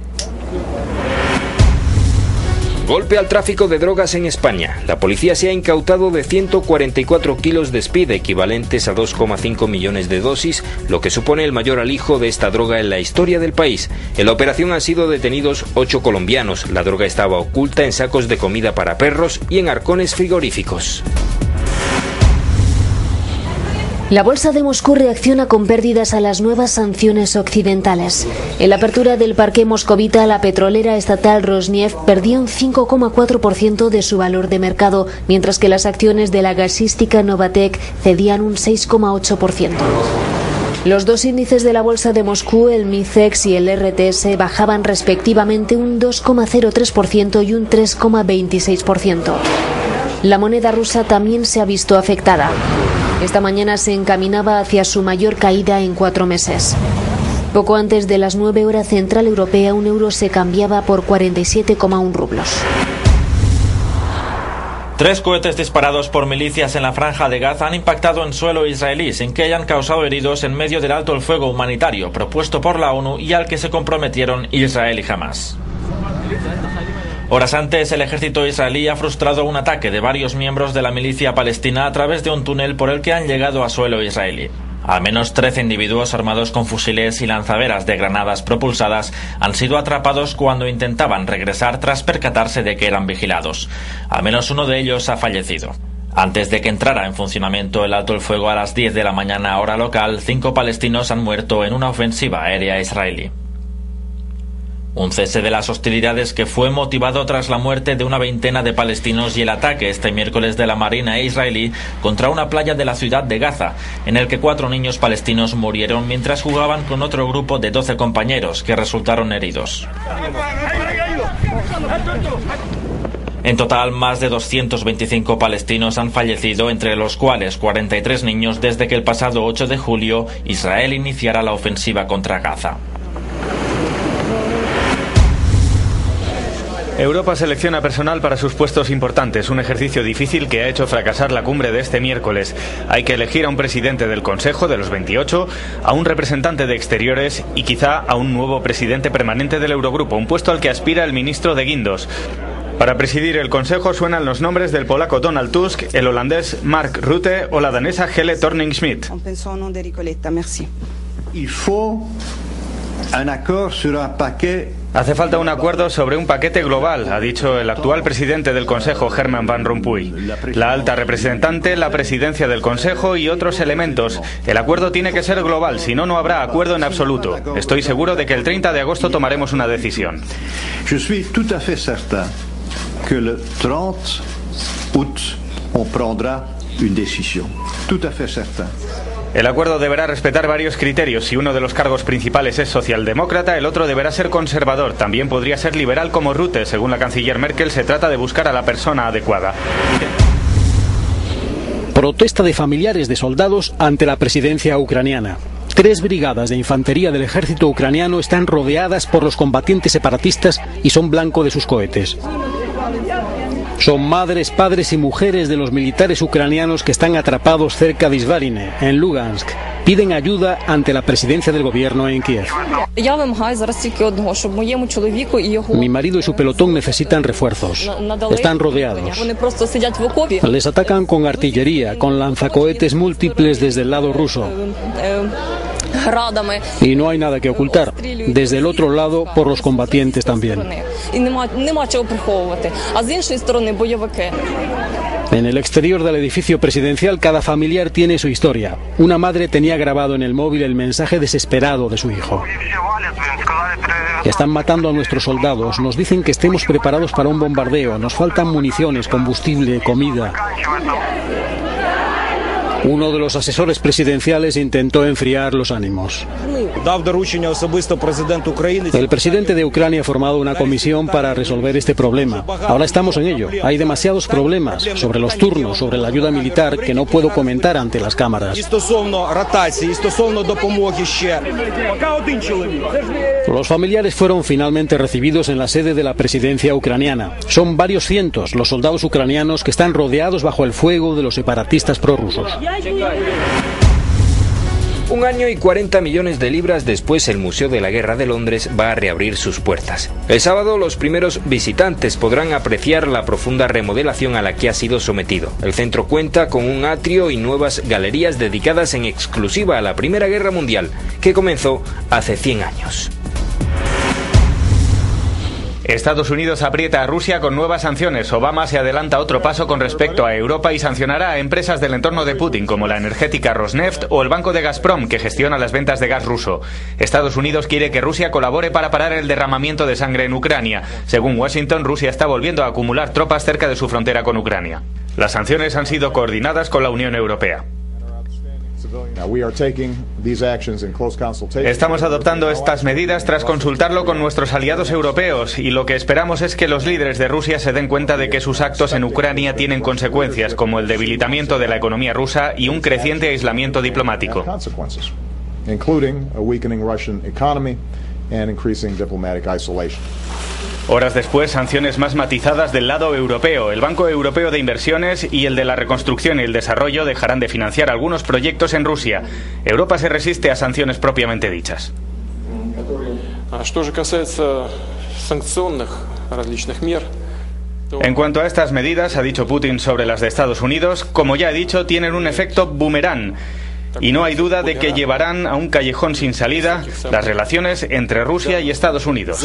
Golpe al tráfico de drogas en España. La policía se ha incautado de 144 kilos de speed, equivalentes a 2,5 millones de dosis, lo que supone el mayor alijo de esta droga en la historia del país. En la operación han sido detenidos ocho colombianos. La droga estaba oculta en sacos de comida para perros y en arcones frigoríficos. La bolsa de Moscú reacciona con pérdidas a las nuevas sanciones occidentales. En la apertura del parque moscovita, la petrolera estatal Rosneft perdió un 5,4% de su valor de mercado, mientras que las acciones de la gasística Novatec cedían un 6,8%. Los dos índices de la bolsa de Moscú, el MICEX y el RTS, bajaban respectivamente un 2,03% y un 3,26%. La moneda rusa también se ha visto afectada. Esta mañana se encaminaba hacia su mayor caída en cuatro meses. Poco antes de las 9 horas central europea, un euro se cambiaba por 47,1 rublos. Tres cohetes disparados por milicias en la franja de Gaza han impactado en suelo israelí sin que hayan causado heridos en medio del alto el fuego humanitario propuesto por la ONU y al que se comprometieron Israel y Hamas. Horas antes, el ejército israelí ha frustrado un ataque de varios miembros de la milicia palestina a través de un túnel por el que han llegado a suelo israelí. Al menos 13 individuos armados con fusiles y lanzaderas de granadas propulsadas han sido atrapados cuando intentaban regresar tras percatarse de que eran vigilados. Al menos uno de ellos ha fallecido. Antes de que entrara en funcionamiento el alto el fuego a las 10 de la mañana hora local, cinco palestinos han muerto en una ofensiva aérea israelí. Un cese de las hostilidades que fue motivado tras la muerte de una veintena de palestinos y el ataque este miércoles de la Marina israelí contra una playa de la ciudad de Gaza, en el que cuatro niños palestinos murieron mientras jugaban con otro grupo de doce compañeros que resultaron heridos. En total, más de 225 palestinos han fallecido, entre los cuales 43 niños desde que el pasado 8 de julio Israel iniciara la ofensiva contra Gaza. Europa selecciona personal para sus puestos importantes, un ejercicio difícil que ha hecho fracasar la cumbre de este miércoles. Hay que elegir a un presidente del Consejo de los 28, a un representante de Exteriores y quizá a un nuevo presidente permanente del Eurogrupo, un puesto al que aspira el ministro de Guindos. Para presidir el Consejo suenan los nombres del polaco Donald Tusk, el holandés Mark Rutte o la danesa Hele Thorning-Schmidt. Hace falta un acuerdo sobre un paquete global, ha dicho el actual presidente del Consejo, Herman Van Rompuy. La alta representante, la presidencia del Consejo y otros elementos. El acuerdo tiene que ser global, si no, no habrá acuerdo en absoluto. Estoy seguro de que el 30 de agosto tomaremos una decisión. Je suis tout à fait certain que le 30 août, on prendra une décision. Tout à fait certain. El acuerdo deberá respetar varios criterios. Si uno de los cargos principales es socialdemócrata, el otro deberá ser conservador. También podría ser liberal como Rutte. Según la canciller Merkel, se trata de buscar a la persona adecuada. Protesta de familiares de soldados ante la presidencia ucraniana. Tres brigadas de infantería del ejército ucraniano están rodeadas por los combatientes separatistas y son blanco de sus cohetes. Son madres, padres y mujeres de los militares ucranianos que están atrapados cerca de Isvarine, en Lugansk. Piden ayuda ante la presidencia del gobierno en Kiev. Mi marido y su pelotón necesitan refuerzos. Están rodeados. Les atacan con artillería, con lanzacohetes múltiples desde el lado ruso. Y no hay nada que ocultar. Desde el otro lado, por los combatientes también. En el exterior del edificio presidencial, cada familiar tiene su historia. Una madre tenía grabado en el móvil el mensaje desesperado de su hijo. Están matando a nuestros soldados, nos dicen que estemos preparados para un bombardeo, nos faltan municiones, combustible, comida. Uno de los asesores presidenciales intentó enfriar los ánimos. El presidente de Ucrania ha formado una comisión para resolver este problema. Ahora estamos en ello. Hay demasiados problemas sobre los turnos, sobre la ayuda militar que no puedo comentar ante las cámaras. Los familiares fueron finalmente recibidos en la sede de la presidencia ucraniana. Son varios cientos los soldados ucranianos que están rodeados bajo el fuego de los separatistas prorrusos. Un año y 40 millones de libras después, el Museo de la Guerra de Londres va a reabrir sus puertas. El sábado, los primeros visitantes podrán apreciar la profunda remodelación a la que ha sido sometido. El centro cuenta con un atrio y nuevas galerías dedicadas en exclusiva a la Primera Guerra Mundial, que comenzó hace 100 años. Estados Unidos aprieta a Rusia con nuevas sanciones. Obama se adelanta otro paso con respecto a Europa y sancionará a empresas del entorno de Putin como la energética Rosneft o el banco de Gazprom que gestiona las ventas de gas ruso. Estados Unidos quiere que Rusia colabore para parar el derramamiento de sangre en Ucrania. Según Washington, Rusia está volviendo a acumular tropas cerca de su frontera con Ucrania. Las sanciones han sido coordinadas con la Unión Europea. Estamos adoptando estas medidas tras consultarlo con nuestros aliados europeos y lo que esperamos es que los líderes de Rusia se den cuenta de que sus actos en Ucrania tienen consecuencias como el debilitamiento de la economía rusa y un creciente aislamiento diplomático. Horas después, sanciones más matizadas del lado europeo. El Banco Europeo de Inversiones y el de la Reconstrucción y el Desarrollo dejarán de financiar algunos proyectos en Rusia. Europa se resiste a sanciones propiamente dichas. En cuanto a estas medidas, ha dicho Putin sobre las de Estados Unidos, como ya he dicho, tienen un efecto boomerang y no hay duda de que llevarán a un callejón sin salida las relaciones entre Rusia y Estados Unidos.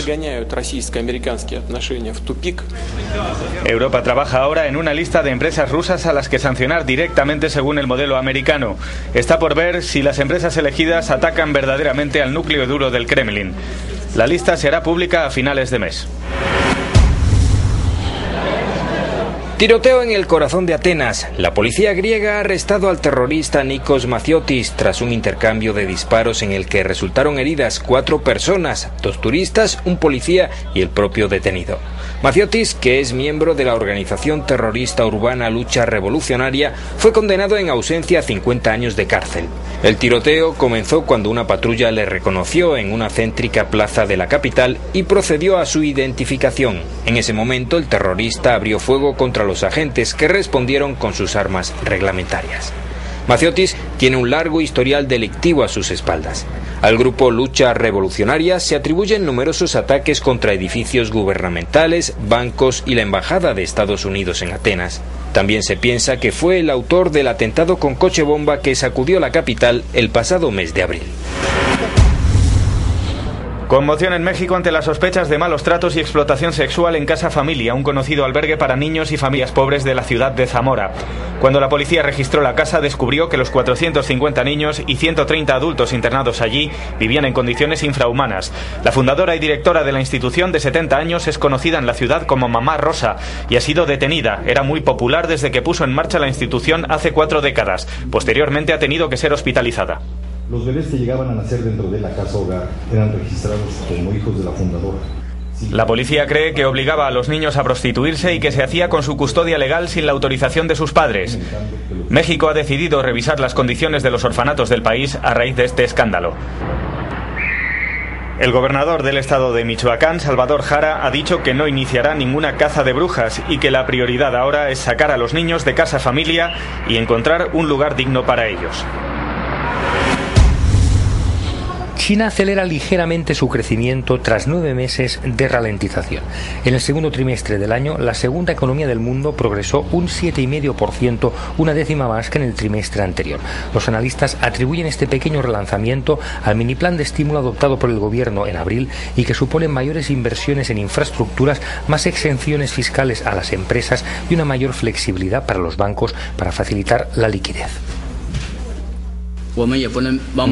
Europa trabaja ahora en una lista de empresas rusas a las que sancionar directamente según el modelo americano. Está por ver si las empresas elegidas atacan verdaderamente al núcleo duro del Kremlin. La lista será pública a finales de mes. Tiroteo en el corazón de Atenas. La policía griega ha arrestado al terrorista Nikos Maciotis tras un intercambio de disparos en el que resultaron heridas cuatro personas, dos turistas, un policía y el propio detenido. Maciotis, que es miembro de la organización terrorista urbana Lucha Revolucionaria, fue condenado en ausencia a 50 años de cárcel. El tiroteo comenzó cuando una patrulla le reconoció en una céntrica plaza de la capital y procedió a su identificación. En ese momento el terrorista abrió fuego contra los agentes que respondieron con sus armas reglamentarias. Maciotis tiene un largo historial delictivo a sus espaldas. Al grupo Lucha Revolucionaria se atribuyen numerosos ataques contra edificios gubernamentales, bancos y la Embajada de Estados Unidos en Atenas. También se piensa que fue el autor del atentado con coche bomba que sacudió la capital el pasado mes de abril. Conmoción en México ante las sospechas de malos tratos y explotación sexual en Casa Familia, un conocido albergue para niños y familias pobres de la ciudad de Zamora. Cuando la policía registró la casa, descubrió que los 450 niños y 130 adultos internados allí vivían en condiciones infrahumanas. La fundadora y directora de la institución de 70 años es conocida en la ciudad como Mamá Rosa y ha sido detenida. Era muy popular desde que puso en marcha la institución hace cuatro décadas. Posteriormente ha tenido que ser hospitalizada. Los bebés que llegaban a nacer dentro de la casa hogar eran registrados como hijos de la fundadora. La policía cree que obligaba a los niños a prostituirse y que se hacía con su custodia legal sin la autorización de sus padres. México ha decidido revisar las condiciones de los orfanatos del país a raíz de este escándalo. El gobernador del estado de Michoacán, Salvador Jara, ha dicho que no iniciará ninguna caza de brujas y que la prioridad ahora es sacar a los niños de casa familia y encontrar un lugar digno para ellos. China acelera ligeramente su crecimiento tras nueve meses de ralentización. En el segundo trimestre del año, la segunda economía del mundo progresó un 7,5%, una décima más que en el trimestre anterior. Los analistas atribuyen este pequeño relanzamiento al mini plan de estímulo adoptado por el gobierno en abril y que supone mayores inversiones en infraestructuras, más exenciones fiscales a las empresas y una mayor flexibilidad para los bancos para facilitar la liquidez.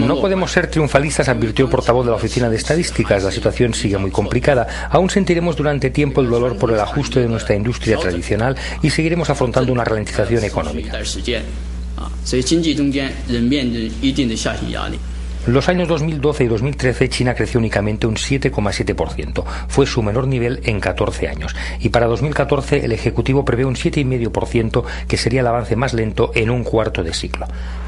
No podemos ser triunfalistas, advirtió el portavoz de la Oficina de Estadísticas. La situación sigue muy complicada. Aún sentiremos durante tiempo el dolor por el ajuste de nuestra industria tradicional y seguiremos afrontando una ralentización económica. Los años 2012 y 2013 China creció únicamente un 7,7%. Fue su menor nivel en 14 años. Y para 2014 el Ejecutivo prevé un 7,5% que sería el avance más lento en un cuarto de siglo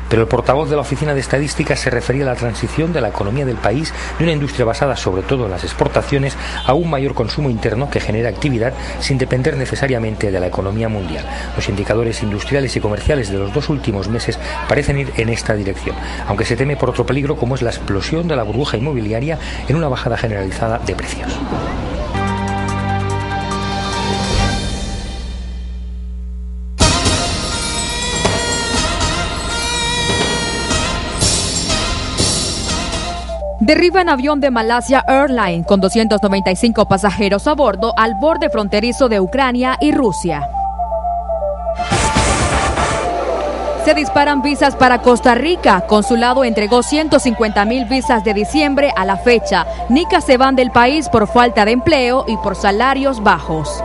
pero el portavoz de la Oficina de Estadísticas se refería a la transición de la economía del país de una industria basada sobre todo en las exportaciones a un mayor consumo interno que genera actividad sin depender necesariamente de la economía mundial. Los indicadores industriales y comerciales de los dos últimos meses parecen ir en esta dirección, aunque se teme por otro peligro como es la explosión de la burbuja inmobiliaria en una bajada generalizada de precios. Derriban avión de Malasia Airlines con 295 pasajeros a bordo al borde fronterizo de Ucrania y Rusia. Se disparan visas para Costa Rica. Consulado entregó 150 mil visas de diciembre a la fecha. Nicas se van del país por falta de empleo y por salarios bajos.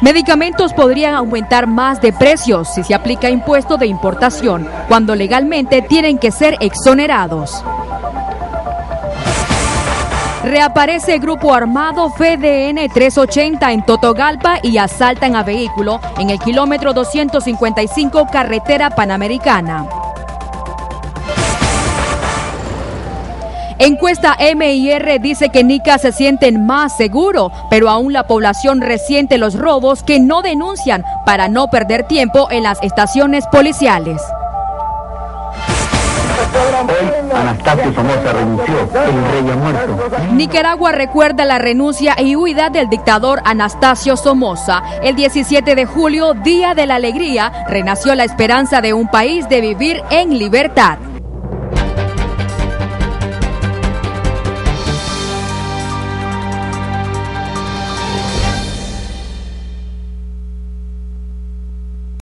Medicamentos podrían aumentar más de precios si se aplica impuesto de importación, cuando legalmente tienen que ser exonerados. Reaparece grupo armado FDN 380 en Totogalpa y asaltan a vehículo en el kilómetro 255 carretera panamericana. Encuesta MIR dice que Nica se sienten más seguro, pero aún la población resiente los robos que no denuncian para no perder tiempo en las estaciones policiales. Anastasio Somoza renunció, el rey ha muerto. Nicaragua recuerda la renuncia y huida del dictador Anastasio Somoza. El 17 de julio, Día de la Alegría, renació la esperanza de un país de vivir en libertad.